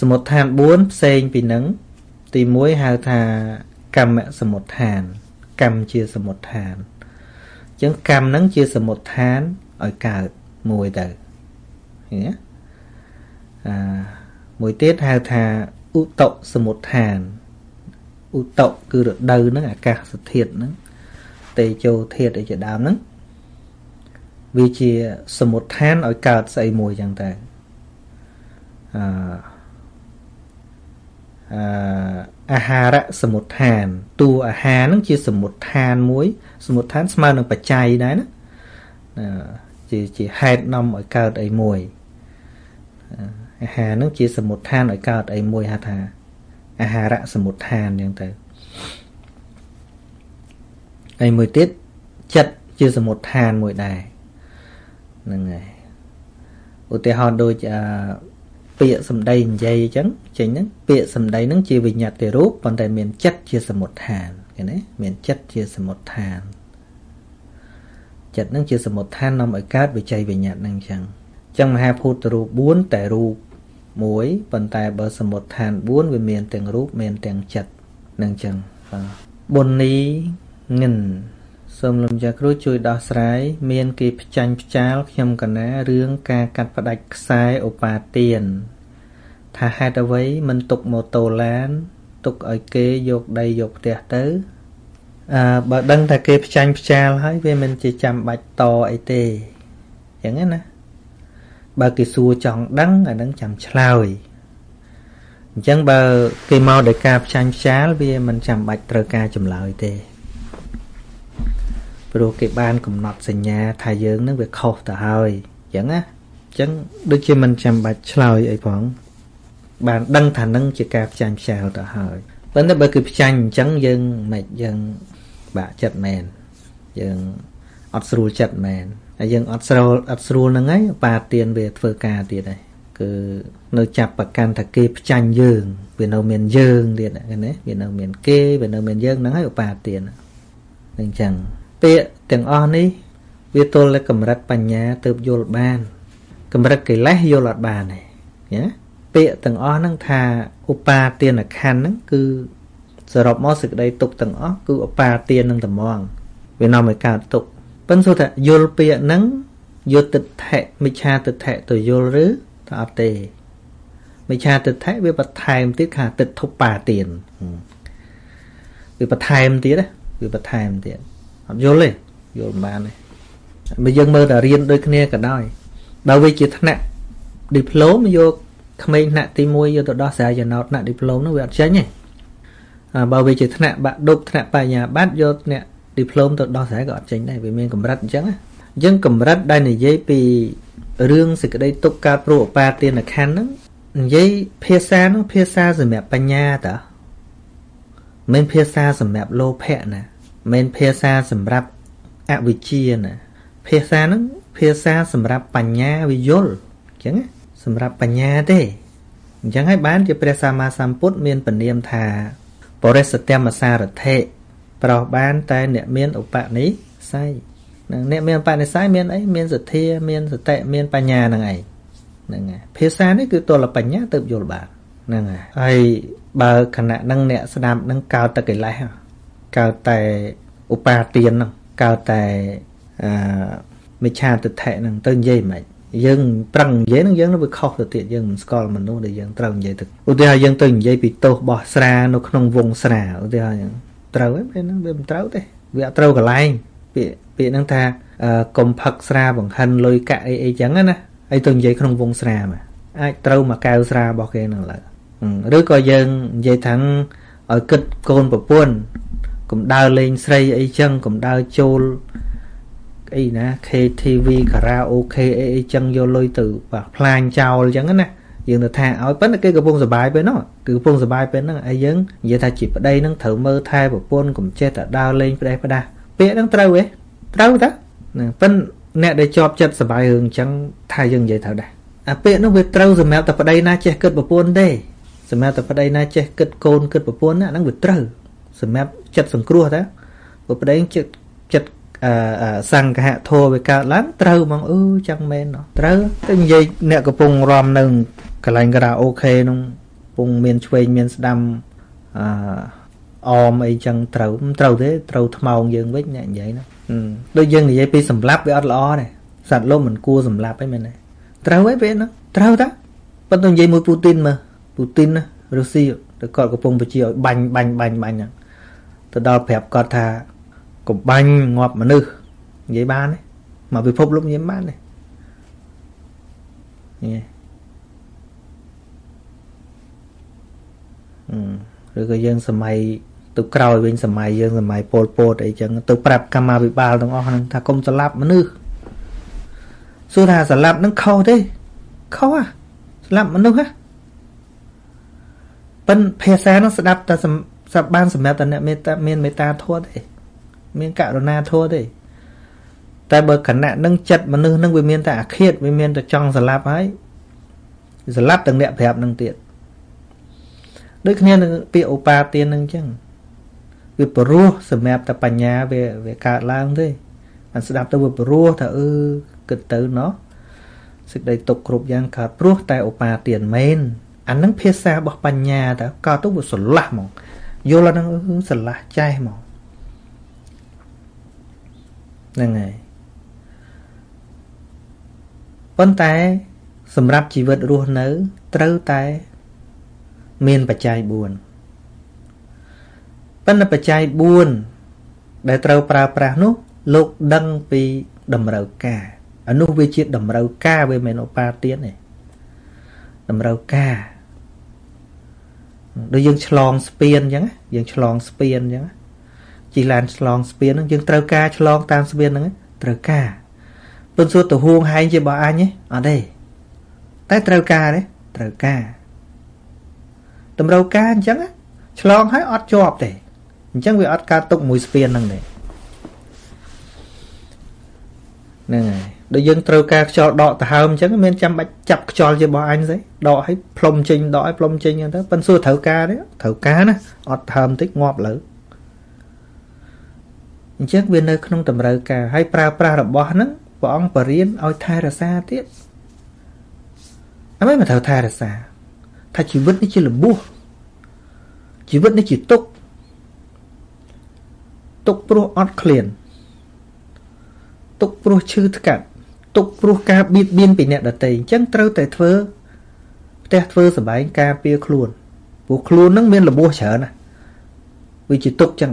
សមុទ្រឋាន4ផ្សេងពីនឹងទី1ហៅថាកម្មសមុទ្រឋាន កម្មជាសមុទ្រឋានអញ្ចឹងកម្មហ្នឹងជាសមុទ្រឋានឲ្យកើតមួយទៅឃើញទេអាមួយទៀតហៅថាឧតសមុទ្រឋាន ឧតគឺរដូវហ្នឹងអាកាសធាតុហ្នឹងតេជោធាតុអីជាដើមហ្នឹងវាជាសមុទ្រឋានឲ្យកើតស្អីមួយចឹងតែអឺអឺអាហារសមុទ្រឋានតួអាហារហ្នឹងជាសមុទ្រឋានមួយ សមុទ្រឋានស្មើនឹងបច្ច័យដែរណាជាជាជាហេតុនាំឲ្យកើតអីមួយអាហារហ្នឹងជាសមុទ្ឋានឲ្យកើតអីមួយហៅថា អាហារៈសមុទ្ឋានអញ្ចឹងទៅហើយមួយទៀតចិត្តជាសមុទ្ឋានមួយដែរហ្នឹងហើយឧទាហរណ៍ដូចអឺពាក្យសម្ដីនិយាយអញ្ចឹងចេញហ្នឹងពាក្យសម្ដីហ្នឹងជាវិញ្ញាតិរូបប៉ុន្តែមានចិត្តជាសមុទ្ឋានឃើញទេមានចិត្តជាសមុទ្ឋានចិត្តហ្នឹងជាសមុទ្ឋាននាំឲ្យកើតវិច័យវិញ្ញាតហ្នឹងអញ្ចឹងអញ្ចឹងមហាភូតរូប4តែរូប មួយប៉ុន្តែបើសមុទ្ឋាន4វាមានទាំងរូបមានទាំងចិត្តនឹងអញ្ចឹងបាទបុននីងិនសូមលំចាគ្រូជួយដោះស្រាយមានគេផ្ចាញ់ផ្ចាលខ្ញុំកណារឿងការកាត់ផ្ដាច់ខ្សែឧបាទានថាហេតុអ្វីមិនទុកម៉ូតូឡាន ទុកឲ្យគេយកដីយកផ្ទះទៅអឺបើដឹងថាគេផ្ចាញ់ផ្ចាលហើយវាមិនជាចាំបាច់តអីទេអញ្ចឹងណា បើគេសួរចង់ដឹងអានឹងចាំឆ្លើយអញ្ចឹងបើគេមកដោយការផ្ចាញ់ផ្ចាលវាមិនចាំបាច់ត្រូវការចម្លើយទេព្រោះគេបានកំណត់សញ្ញាថាយើងនឹងវាខុសទៅហើយអញ្ចឹងណាអញ្ចឹងដូចជាមិនចាំបាច់ឆ្លើយអីផងបានដឹងថានឹងជាការផ្ចាញ់ផ្ចាលទៅហើយប៉ុន្តែបើគឺផ្ចាញ់អញ្ចឹងយើងមិនយើងបាក់ចិត្តមែនយើងអត់ស្រួលចិត្តមែន ហើយយើងអត់ស្រួលអត់ស្រួលហ្នឹងហើយបាទៀនវាធ្វើការទៀតហើយគឺនៅចាប់ប្រកាន់ថាគេផ្ចាញ់យើងវានៅមានយើងទៀតណាវានៅមានគេវានៅមានយើងហ្នឹងហើយឧបាទានអញ្ចឹងពាក្យទាំងអស់នេះវាទល់តែកម្រិតបញ្ញាទៅយល់បានកម្រិតកិលេសយល់អត់បានទេណាពាក្យទាំងអស់ហ្នឹងថាឧបាទានខណ្ឌហ្នឹងគឺសរុបមកសេចក្តីទុកទាំងអស់គឺឧបាទាននឹងត្មងវានាំឲ្យកើតទុក ប៉ុន្តែថាយល់ពាក្យហ្នឹងយុទ្ធិដ្ឋិមិឆាទិដ្ឋិទៅយល់ឬថាអត់ទេមិឆាទិដ្ឋិវាបន្ថែមទៀតថាទិដ្ឋុបាទានវាបន្ថែមទៀតណាវាបន្ថែមទៀតអត់យល់ទេយល់មិនបានទេបើយើងមើលតែរៀនដូចគ្នាក៏ដោយបើវាជាថ្នាក់ឌីប្លូមយកក្មេងថ្នាក់ទី1យកទៅដោះស្រាយចំណោទថ្នាក់ឌីប្លូមនោះវាអត់ចេញទេបើវាជាថ្នាក់បាក់ដប់ថ្នាក់បញ្ញាបត្រយកអ្នក ឌីប្លូមទៅដោះស្រាយក៏អត់ចេញដែរវាមានកម្រិតអញ្ចឹងអញ្ចឹងកម្រិតដែលនិយាយពីរឿងសេចក្តីទុកកើតព្រោះឧបាទានខណ្ឌហ្នឹងនិយាយភាសាហ្នឹងភាសាសម្រាប់បញ្ញាតាមិនភាសាសម្រាប់លោភៈណាមិនភាសាសម្រាប់អវិជ្ជាណាភាសាហ្នឹងភាសាសម្រាប់បញ្ញាវិយល់អញ្ចឹងសម្រាប់បញ្ញាទេអញ្ចឹងហើយបានជាព្រះសម្មាសម្ពុទ្ធមានពនាមថាបរិសត្តមសារថេ ប្រោះបានតែអ្នកមានឧបនិស្ស័យនឹងអ្នកមានឧបនិស្ស័យមានអីមានសទ្ធាមានសតិមានបញ្ញាហ្នឹងឯងហ្នឹងហើយភាសានេះគឺទល់បញ្ញាទៅយល់បានហ្នឹងហើយហើយបើខណៈហ្នឹងអ្នកស្ដាប់ហ្នឹងកើតតែកិលេសកើតតែឧបាទានហ្នឹងកើតតែអឺមិឆាទិដ្ឋិហ្នឹងទៅនិយាយមិនយើងប្រឹងនិយាយហ្នឹងយើងវាខុសទៅទៀតយើងមិនស្គាល់មនុស្សដែលយើងត្រូវនិយាយទៅឧទាហរណ៍យើងទៅនិយាយពីទោសបោះស្រានៅក្នុងវងស្រាឧទាហរណ៍ហ្នឹង ត្រូវហើយពេលហ្នឹងវាមិនត្រូវទេវាអត់ត្រូវកន្លែងពាក្យពាក្យហ្នឹងថាកុំផឹកស្រាបង្ហិនលុយកាក់អីអីចឹងណាហើយទៅនិយាយក្នុងវងស្រាមកអាចត្រូវមួយកែវស្រារបស់គេហ្នឹងឡើយឬក៏យើងនិយាយថាឲ្យគិតកូនប្រពន្ធកុំដើរលេងស្រីអីចឹងកុំដើរចូលអីណា KTV ការ៉ាអូខេអីអីចឹងយកលុយទៅផ្លាញចោលចឹងណា យើងទៅថាឲ្យប៉ុន្តែគេកំពុងសុបាយពេលហ្នឹងគឺកំពុងសុបាយពេលហ្នឹងហើយយើងនិយាយថាជាប្តីហ្នឹងត្រូវមើលថែប្រពន្ធកុំចេះតែដើរលេងផ្ដេសផ្ដាស់ពាក្យហ្នឹងត្រូវទេត្រូវតាណាប៉ុន្តែអ្នកដែលជាប់ចិត្តសុបាយរឿងអញ្ចឹងថាយើងនិយាយត្រូវដែរអាពាក្យនោះវាត្រូវសម្រាប់តែប្តីណាចេះគិតប្រពន្ធទេសម្រាប់តែប្តីណាចេះគិតកូនគិតប្រពន្ធណាហ្នឹងវាត្រូវសម្រាប់ចិត្តសង្គ្រោះតាព្រោះប្តីចិត្តចិត្តសង្កហធម៌វាកើតឡើងត្រូវហ្មងអឺចឹងមែនត្រូវតែនិយាយអ្នកកំពុងរំនៅ កន្លែងការ៉ាអូខេនោះកំពុងមានឆ្វេងមានស្ដាំអឺអមអីចឹងត្រូវមិនត្រូវទេត្រូវថ្មោងយើងវិញអ្នកនិយាយណាដូចយើងនិយាយពីសម្លាប់វាអត់ល្អទេសត្វលោកមិនគួរសម្លាប់អីមែនទេត្រូវហើយពេលហ្នឹងត្រូវតាប៉ុន្តែនិយាយមួយពូទីនមើលពូទីនណារុស្ស៊ីទៅគាត់កំពុងបញ្ជាឲ្យបាញ់បាញ់បាញ់បាញ់ហ្នឹងទៅដល់ប្រាប់គាត់ថាកំបាញ់ងាប់មនុស្សនិយាយបានទេមកពិភពលោកនិយាយបានទេនេះ ឬក៏យើងសម័យទៅក្រោយវិញសម័យយើងសម័យពលពតអីចឹងទៅប្រាប់កម្មាភិបាលទាំងអស់ហ្នឹងថាកុំស្លាប់មនុស្សសួរថាស្លាប់នឹងខុសទេខុសអាស្លាប់មនុស្សហ៎ប៉ិនភាសានឹងស្ដាប់តែសម្រាប់បានសម្រាប់តែអ្នកមេត្តាមានមេត្តាធម៌ទេមានករុណាធម៌ទេតែបើគណៈនឹងចិត្តមនុស្សនឹងវាមានតែអាឃាតវាមានតែចង់ស្លាប់ហើយស្លាប់ទាំងអ្នកប្រាប់នឹងទៀត ដូចគ្នានឹងពាក្យឧបាទាននឹងអញ្ចឹងវាព្រោះសម្រាប់តែបញ្ញាវាវាកើតឡើងទេអាស្ដាប់ទៅវាព្រោះថាអឺគិតទៅណោះសេចក្តីទុកគ្រប់យ៉ាងកើតព្រោះតែឧបាទានមែនអានឹងភាសារបស់បញ្ញាតើកើតទៅវាស្រឡះហ្មងយល់អានឹងស្រឡះចេះហ្មងហ្នឹងហើយប៉ុន្តែសម្រាប់ជីវិតរស់នៅ ត្រូវតែ មានបច្ច័យ4ប៉ុន្តែបច្ច័យ4ដែលត្រូវប្រើប្រាស់នោះលោកដឹងពីតម្រូវការអានោះវាជាតម្រូវការវាមិនមែនឧបាទានទេតម្រូវការដូចយើងឆ្លងស្ពានអញ្ចឹងយើងឆ្លងស្ពានអញ្ចឹងជិះឡានឆ្លងស្ពានហ្នឹងយើងត្រូវការឆ្លងតាមស្ពានហ្នឹងត្រូវការប៉ុន្តែសួរទៅហួងហែងជារបស់អញទេអត់ទេតែត្រូវការទេត្រូវការ តម្រូវការអញ្ចឹងឆ្លងហើយអត់ជាប់ទេអញ្ចឹងវាអត់កើតទុកមួយស្ពានហ្នឹងទេហ្នឹងហើយដូចយើងត្រូវការខ្យល់ដកដង្ហើមអញ្ចឹងមានចាំបាច់ចាប់ខ្យល់ជារបស់អញស្អីដកឲ្យផ្លុំចេញដកឲ្យផ្លុំចេញអញ្ចឹងទៅប៉ិនសួរត្រូវការទេត្រូវការណាអត់ថើមតិចងាប់លើអញ្ចឹងវានៅក្នុងតម្រូវការហើយប្រើប្រាស់របស់ហ្នឹងព្រះអង្គបរៀនឲ្យថែរក្សាទៀតអីមិនត្រូវថែរក្សា ថាជីវិតនេះជាលបួសជីវិតនេះជាទុកទុកព្រោះអត់ឃ្លានទុកព្រោះឈឺថ្កាត់ទុកព្រោះការបៀតបៀនពីអ្នកដទៃអញ្ចឹងត្រូវតែធ្វើផ្ទះធ្វើសបែងការពារខ្លួនព្រោះខ្លួននឹងមានរបួសច្រើនណាវាជាទុកអញ្ចឹង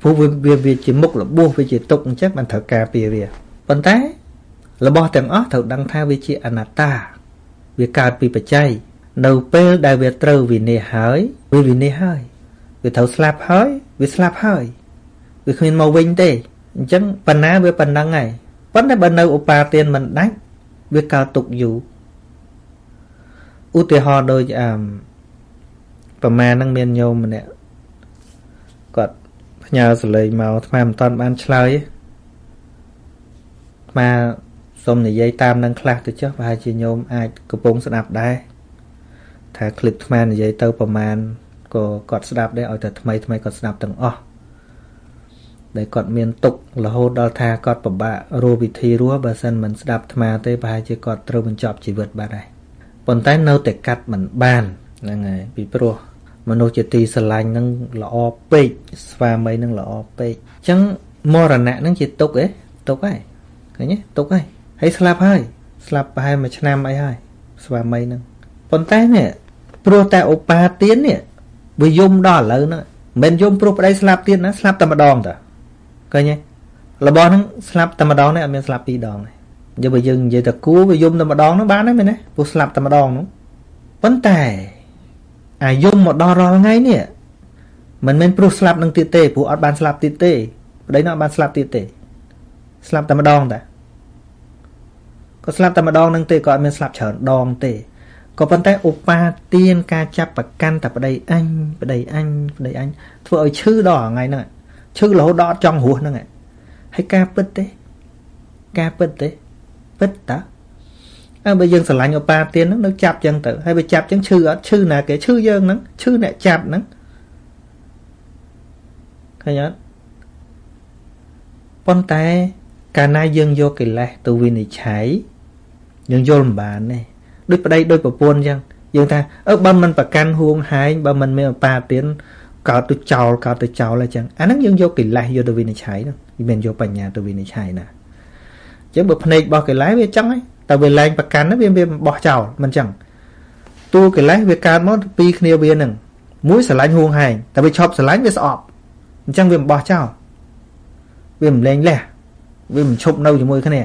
ព្រោះវាវាជាមុខរបួសវាជាទុកអញ្ចឹងបានត្រូវការពារវាប៉ុន្តែរបស់ទាំងអស់ត្រូវដឹងថាវាជាអនត្តា វាកើតពីបច្ច័យ នៅពេលដែលវាត្រូវវិនិច្ឆ័យហើយវាវិនិច្ឆ័យហើយវាត្រូវស្លាប់ហើយវាស្លាប់ហើយវាគ្មានមកវិញទេអញ្ចឹងបណ្ណាវាប៉ុណ្ណឹងហើយប៉ុន្តែបើនៅឧបាទានមិនដាច់វាកើតទុកយូរឧទាហរណ៍ដូចអឺប្រមាណនឹងមានញោមម្នាក់គាត់ផ្ញើសលេងមកថ្មមិនតាន់បានឆ្លើយថ្មសុំនិយាយតាមនឹងខ្លះទៅចុះប្រហែលជាញោមអាចកំពុងស្ដាប់ដែរ ថាคลิปថ្មនិយាយទៅប្រមាណក៏គាត់ស្ដាប់ដែរឲ្យតែថ្មីថ្មីគាត់ស្ដាប់ទាំងអស់ដែលគាត់មានទុករហូតដល់ថាគាត់ពិបាករស់វិធីរស់បើសិនមិនស្ដាប់អាត្មាទេប្រហែលជាគាត់ត្រូវបញ្ចប់ជីវិតបាត់ហើយប៉ុន្តែនៅតែកាត់មិនបានហ្នឹងហើយពីព្រោះមនុស្សជាទីស្រឡាញ់នឹងល្អពេកស្វាមីនឹងល្អពេកអញ្ចឹងមរណៈនឹងជាទុកឯងទុកហើយឃើញទេទុកហើយហើយស្លាប់ហើយស្លាប់ប្រហែលមួយឆ្នាំអីហើយស្វាមីនឹងប៉ុន្តែនេះ ព្រោះតែឧបាទាននេះវាយំដល់ឥឡូវហ្នឹងមិនយំព្រោះប្តីស្លាប់ទៀតណាស្លាប់តែម្ដងតាឃើញទេរបស់ហ្នឹងស្លាប់តែម្ដងនេះអត់មានស្លាប់ពីរដងទេយកបើយើងនិយាយតែគួរវាយំតែម្ដងហ្នឹងបានហើយមែនទេព្រោះស្លាប់តែម្ដងហ្នឹងប៉ុន្តែអាយំមកដល់រាល់ថ្ងៃនេះមិនមែនព្រោះស្លាប់នឹងទៀតទេព្រោះអត់បានស្លាប់ទៀតទេប្តីនោះអត់បានស្លាប់ទៀតទេ ស្លាប់តែម្ដងតាក៏ស្លាប់តែម្ដងនឹងទេក៏អត់មានស្លាប់ច្រើនដងទេ ក៏ប៉ុន្តែឧបាទានការចាប់ប្រកាន់តែប្តីអញប្តីអញប្តីអញធ្វើឲ្យឈឺដល់ថ្ងៃហ្នឹងឈឺរហូតដល់អត់ចង់រស់ហ្នឹងហើយការពិតទេ ការពិតទេពិតតាអើបើយើងស្រឡាញ់ឧបាទានហ្នឹងនៅចាប់ចឹងទៅហើយបើចាប់ចឹងឈឺអត់ឈឺណាគេឈឺយើងហ្នឹងឈឺអ្នកចាប់ហ្នឹងឃើញអត់ប៉ុន្តែកាលណាយើងយកកិលេសទៅវិនិច្ឆ័យយើងយល់មិនបានទេ ដូចប្តីដូចប្រពន្ធអញ្ចឹងយើងថាអឺបើមិនប្រកាន់ហួងហែងបើមិនមានឧបាទានកើតទៅចោលកើតទៅចោលអញ្ចឹងអាហ្នឹងយើងយកកិលេសយកទៅវិនិច្ឆ័យហ្នឹងមិនយកបញ្ញាទៅវិនិច្ឆ័យណាអញ្ចឹងបើភ្នែករបស់កិលេសវាចឹងហើយតែវាលែងប្រកាន់វាវាបោះចោលមិនចឹងតួកិលេសវាកើតមកពីគ្នាវានឹងមួយស្រឡាញ់ហួងហែងតែវាឈប់ស្រឡាញ់វាស្អប់អញ្ចឹងវាមិនបោះចោលវាមិនលែងលះវាមិនឈប់នៅជាមួយគ្នា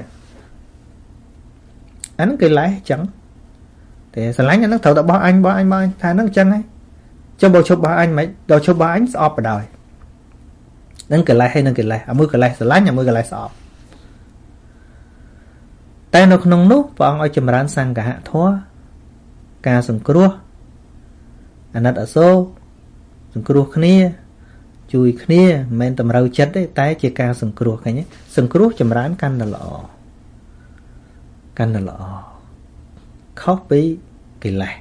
អាហ្នឹងកិលេសចឹង តែស្រឡាញ់អាហ្នឹងត្រូវតែបោះអញបោះអញបោះអញថាហ្នឹងចឹងហើយចុះបើឈប់បោះអញមិនដល់ឈប់បោះអញស្អប់បដ ாய் នឹងកិលេសហើយនឹងកិលេសអាមួយកលេសស្រឡាញ់អាមួយកលេសស្អប់តែនៅក្នុងនោះព្រះអង្គឲ្យចម្រើនសង្កហធម៌ការសង្គ្រោះអាណិតអាសូរសង្គ្រោះគ្នា ជួយគ្នាមិនមែនតម្រូវចិត្តទេតែជាការសង្គ្រោះឃើញទេសង្គ្រោះចម្រើនកាន់តែល្អកាន់តែល្អ ខុសពីកិលេស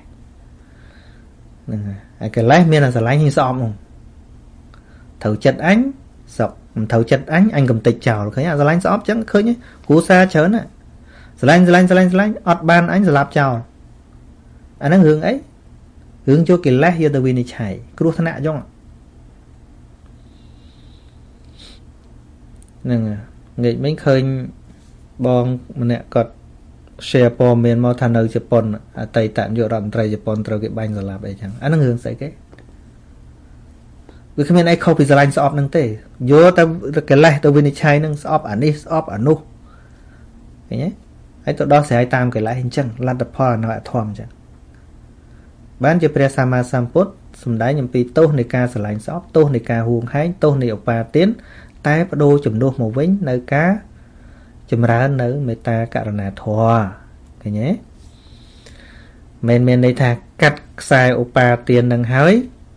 ហ្នឹងហើយកិលេសមានអាស្រឡាញ់នេះស្អប់ហ្នឹងត្រូវចិត្តអញសក់មិនត្រូវចិត្តអញអញកំតិចចោលឃើញអាស្រឡាញ់ស្អប់ចឹងឃើញគ្រូសាច្រើនណាស្រឡាញ់ស្រឡាញ់ស្រឡាញ់ស្រឡាញ់អត់បានអញស្លាប់ចោលអាហ្នឹងរឿងអីរឿងចូលកិលេសយកទៅវិនិច្ឆ័យគ្រោះថ្នាក់ចឹងហ្នឹងងាកមិញឃើញបងម្នាក់គាត់ share ព័ត៌មានមកថានៅជប៉ុនអតីតនាយករដ្ឋមន្ត្រីជប៉ុនត្រូវគេបាញ់ស្លាប់អីចឹងអាហ្នឹងរឿងស្អីគេវាគ្មានអីខុសពីស្រឡាញ់ស្អប់នឹងទេយកទៅកិលេសទៅវិនិច្ឆ័យនឹងស្អប់អានេះស្អប់អានោះឃើញទេហើយទៅដោះស្រាយតាមកិលេសអញ្ចឹងលទ្ធផលនៅអធមអញ្ចឹងបានជាព្រះសម្មាសម្ពុទ្ធសម្ដែងអំពីទោសនៃការស្រឡាញ់ស្អប់ទោសនៃការហួងហែងទោសនៃឧបាទានតែបដូរជំនួសមកវិញនៅការ ចម្រើននៅមេត្តាករុណាធម៌ឃើញទេមិនមែនន័យថាកាត់ខ្សែឧបាទាននឹងហើយ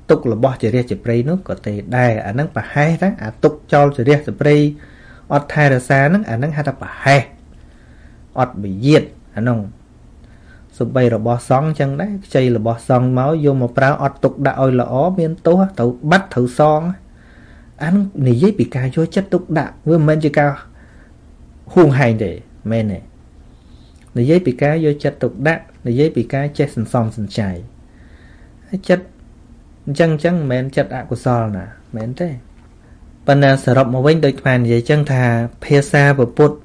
ទុករបស់ជារះជាព្រៃនោះក៏ទេដែរអានឹងប្រហែសណាអាទុកចោលជារះជាព្រៃអត់ថែរក្សានឹងអានឹងហៅថាប្រហែសអត់វិយាតអានោះសំបីរបស់សង្ឃចឹងដែរខ្ចីរបស់សង្ឃមកយកមកប្រើអត់ទុកដាក់ឲ្យល្អមានទោសត្រូវបាត់ត្រូវសងអានឹងនិយាយពីការយកចិត្តទុកដាក់វាមិនមែនជាការ ហួងហែងទេមែនទេនិយាយពីការយកចិត្តទុកដាក់និយាយពីការចេះសន្សំសំចៃហើយចិត្តអញ្ចឹងអញ្ចឹងមិនមែនចិត្តអកុសលណាមែនទេប៉ុន្តែសរុបមកវិញដូចខ្មែរនិយាយអញ្ចឹងថាភាសាពុទ្ធ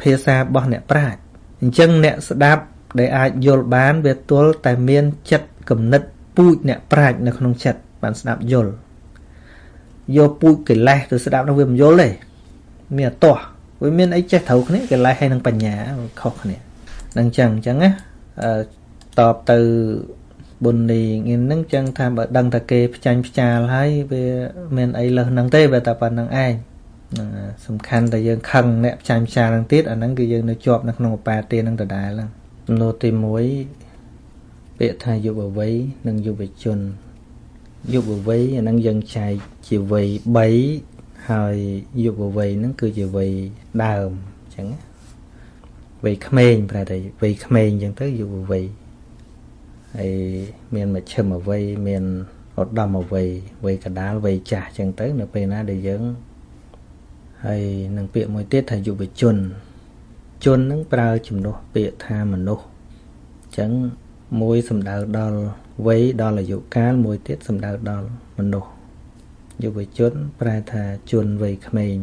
ភាសារបស់អ្នកប្រាជ្ញអញ្ចឹងអ្នកស្ដាប់ដែលអាចយល់បានវាទល់តែមានចិត្តគំនិតពូជអ្នកប្រាជ្ញនៅក្នុងចិត្តបានស្ដាប់យល់យកពូជកិលេសទៅស្ដាប់នោះវាមិនយល់ទេមានអតោះ វាមានអីចេះត្រូវគ្នាកិលេសហើយនឹងបញ្ញាខុសគ្នានឹងអញ្ចឹងអញ្ចឹងណាតបទៅបុណ្យនេះហ្នឹងចឹងថាបើដឹងថាគេផ្ចាញ់ផ្ចាលហើយវាមានអីលើសហ្នឹងទេបើតែប៉ុណ្្នឹងឯងហ្នឹងសំខាន់តែយើងខឹងអ្នកផ្ចាញ់ផ្ចាលហ្នឹងទៀតអាហ្នឹងគឺយើងនៅជាប់នៅក្នុងឧបាទានហ្នឹងដដែលហ្នឹងសំណួរទី1ពាក្យថាយុវវ័យនិងយុវជនយុវវ័យអាហ្នឹងយើងចែកជាវ័យ3 ហើយយុវវ័យហ្នឹងគឺជាវ័យដើមអញ្ចឹងវ័យក្មេងប្រហែលតែវ័យក្មេងអញ្ចឹងទៅយុវវ័យហើយមានមជ្ឈិមអវ័យមានឧត្តមអវ័យវ័យកដាលវ័យចាស់អញ្ចឹងទៅ នៅពេលណាដែលយើងហើយនឹងពាក្យមួយទៀតថាយុវជន ជននឹងប្រើជំនួសពាក្យថាមនុស្សអញ្ចឹងមួយសំដៅដល់វ័យដល់អាយុកាលមួយទៀតសំដៅដល់មនុស្ស យុវជនប្រែថាជនវ័យក្មេង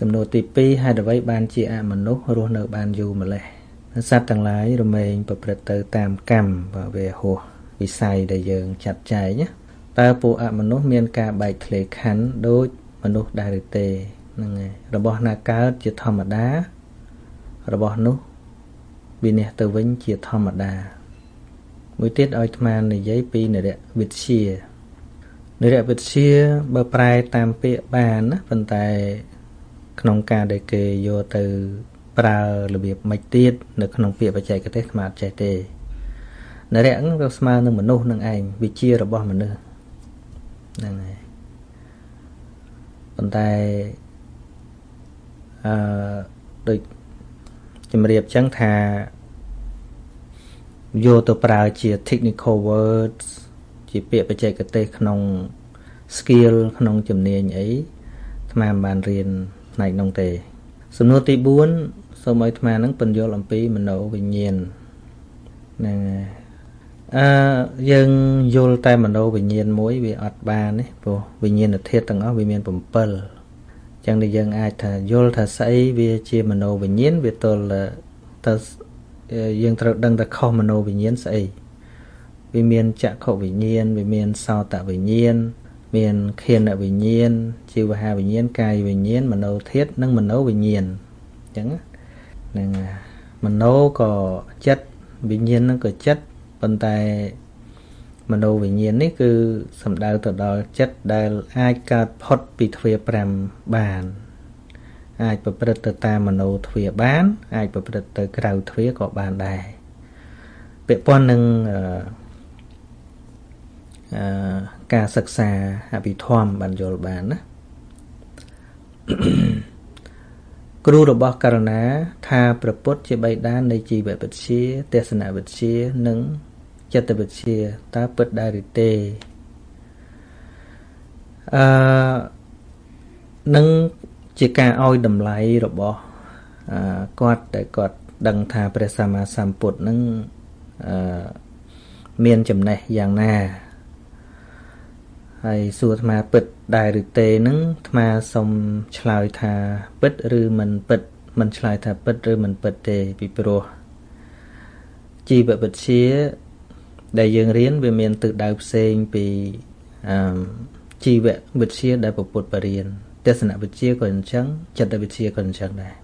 សំណួរទី2ហេតុអ្វីបានជាអមនុស្សរស់នៅបានយូរម្លេះសត្វទាំងឡាយរមែងប្រព្រឹត្តទៅតាមកម្មបើវាហួសវិស័យដែលយើងចាត់ចែងណាតើពួកអមនុស្សមានការបែកធ្លាយខណ្ឌដូចមនុស្សដែរឬទេហ្នឹងហើយរបស់ណាកើតជាធម្មតា របស់នោះវិនិច្ឆ័យទៅវិញជាធម្មតាមួយទៀតឲ្យអាត្មានិយាយពីនរៈវិទ្យា នរៈវិទ្យាបើប្រែតាមពាក្យបានណាប៉ុន្តែ ក្នុងការដែលគេយកទៅប្រើរបៀបមិនទៀតនៅក្នុងពាក្យបច្ចេកទេសស្មាតចេះទេនរៈហ្នឹងវាស្មើនឹងមនុស្សនឹងឯងវិជារបស់មនុស្សហ្នឹងហើយប៉ុន្តែអឺដូចជំរាបចឹងថាយកទៅប្រើជា technical words ជាពាក្យបច្ចេកទេសក្នុង skill ក្នុងជំនាញអីថ្មបានរៀនផ្នែកនោះទេ សំណួរទី4សូមឲ្យថ្មនឹងពន្យល់អំពីមនោវិញ្ញាណហ្នឹងហើយអឺយើងយល់តែមនោវិញ្ញាណមួយវាអត់បានទេព្រោះវិញ្ញាណធាតុទាំងអស់វាមាន7អញ្ចឹងដែលយើងអាចថាយល់ថាស្អីវាជាមនោវិញ្ញាណវាទល់ទៅយើងត្រូវដឹងថាខុសមនោវិញ្ញាណស្អី វាមានចក្ខុវិញ្ញាណវាមានសោតវិញ្ញាណមានខៀនវិញ្ញាណជីវហាវិញ្ញាណកាយវិញ្ញាណមโนធាតុនិងមโนវិញ្ញាណអញ្ចឹងណានឹងមโนក៏ចិត្តវិញ្ញាណនឹងក៏ចិត្តប៉ុន្តែមโนវិញ្ញាណនេះគឺសំដៅទៅដល់ចិត្តដែលអាចកើតផុតពីទ្វា5បាន អាចប្រព្រឹត្តទៅតាមមโนទ្វាបាន អាចប្រព្រឹត្តទៅក្រៅទ្វាក៏បានដែរពាក់ព័ន្ធនឹងអឺអឺ ការសិក្សាអភិធម្មបានយល់បានណាគ្រូរបស់ករណាថាប្រពុតជាបៃតាននៃជីវវិទ្យាទេសនវិទ្យានិងចិត្តវិទ្យាតើពិតដែរឬទេអឺនឹងជាការឲ្យតម្លៃរបស់គាត់ដែលគាត់ដឹងថាព្រះសម្មាសម្ពុទ្ធនឹងអឺមានចំណេះយ៉ាងណា ហើយសួរអាត្មាពិតដែរឬទេនឹងអាត្មាសូមឆ្លើយថាពិតឬមិនពិតមិនឆ្លើយថាពិតឬមិនពិតទេពីព្រោះជីវវិទ្យាដែលយើងរៀនវាមានទិសដៅផ្សេងពីអឺជីវវិទ្យាដែលពពុទ្ធបរៀនទស្សនវិជ្ជាក៏អញ្ចឹងចិត្តវិទ្យាក៏អញ្ចឹងដែរ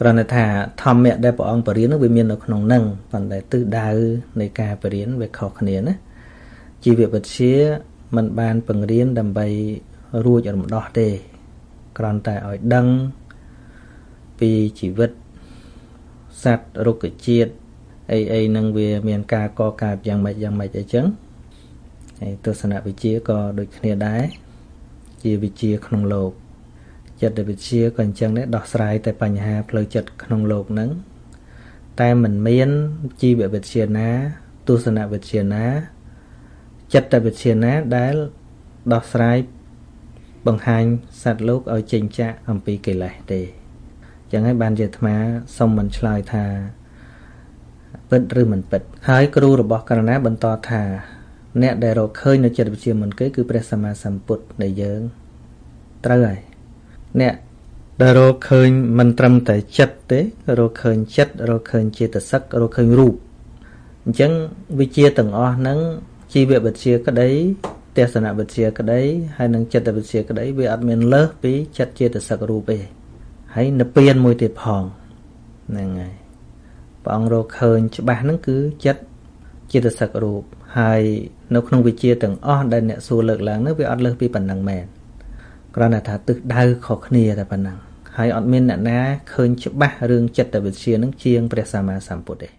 គ្រាន់តែថាធម្មៈដែលព្រះអង្គបរៀននោះវាមាននៅក្នុងនឹងប៉ុន្តែទិសដៅនៃការបរៀនវាខុសគ្នាណាជីវវិទ្យា มันបានបង្រៀនដើម្បីរួចរំដោះទេគ្រាន់តែឲ្យដឹងពីជីវិតសត្វរុក្ខជាតិអីអីនឹងវាមានការកកើតយ៉ាងម៉េចយ៉ាងម៉េចអីចឹងហើយទស្សនវិជ្ជាក៏ដូចគ្នាដែរជាវិជ្ជាក្នុងលោកចិត្តវិទ្យាក៏អញ្ចឹងដែរដោះស្រាយតែបញ្ហាផ្លូវចិត្តក្នុងលោកហ្នឹងតែมันមានជីវវិទ្យាណាទស្សនវិទ្យាណា ចិត្តវិទ្យាណាដែលដោះស្រាយបង្ហាញសត្វលោកឲ្យចេញចាកអំពីកិលេសទេអញ្ចឹងហើយបានជាអាត្មាសុំមិនឆ្លើយថាពិតឬមិនពិត ហើយគ្រូរបស់ករណាបន្តថាអ្នកដែលរកឃើញនៅចិត្តវិទ្យាមុនគេគឺព្រះសម្មាសម្ពុទ្ធនៃយើងត្រូវហើយអ្នកដែលរកឃើញមិនត្រឹមតែចិត្តទេរកឃើញចិត្តរកឃើញចេតសិករកឃើញរូបអញ្ចឹងវិជាទាំងអស់ហ្នឹង ជីវវិទ្យាក្តីទេសនវិទ្យាក្តីហើយនិងចិត្តវិទ្យាក្តីវាអត់មានលើសពីចិត្តចេតសិករូបទេហើយនិព្វានមួយទៀតផងហ្នឹងហើយព្រះអង្គរកឃើញច្បាស់ហ្នឹងគឺចិត្តចេតសិករូបហើយនៅក្នុងវិជាទាំងអស់ដែលអ្នកសួរលើកឡើងនោះវាអត់លើសពីប៉ុណ្ណឹងមែនគ្រាន់តែថាទិសដៅខុសគ្នាតែប៉ុណ្ណឹងហើយអត់មានអ្នកណាឃើញច្បាស់រឿងចិត្តវិទ្យានឹងជាងព្រះសម្មាសម្ពុទ្ធទេ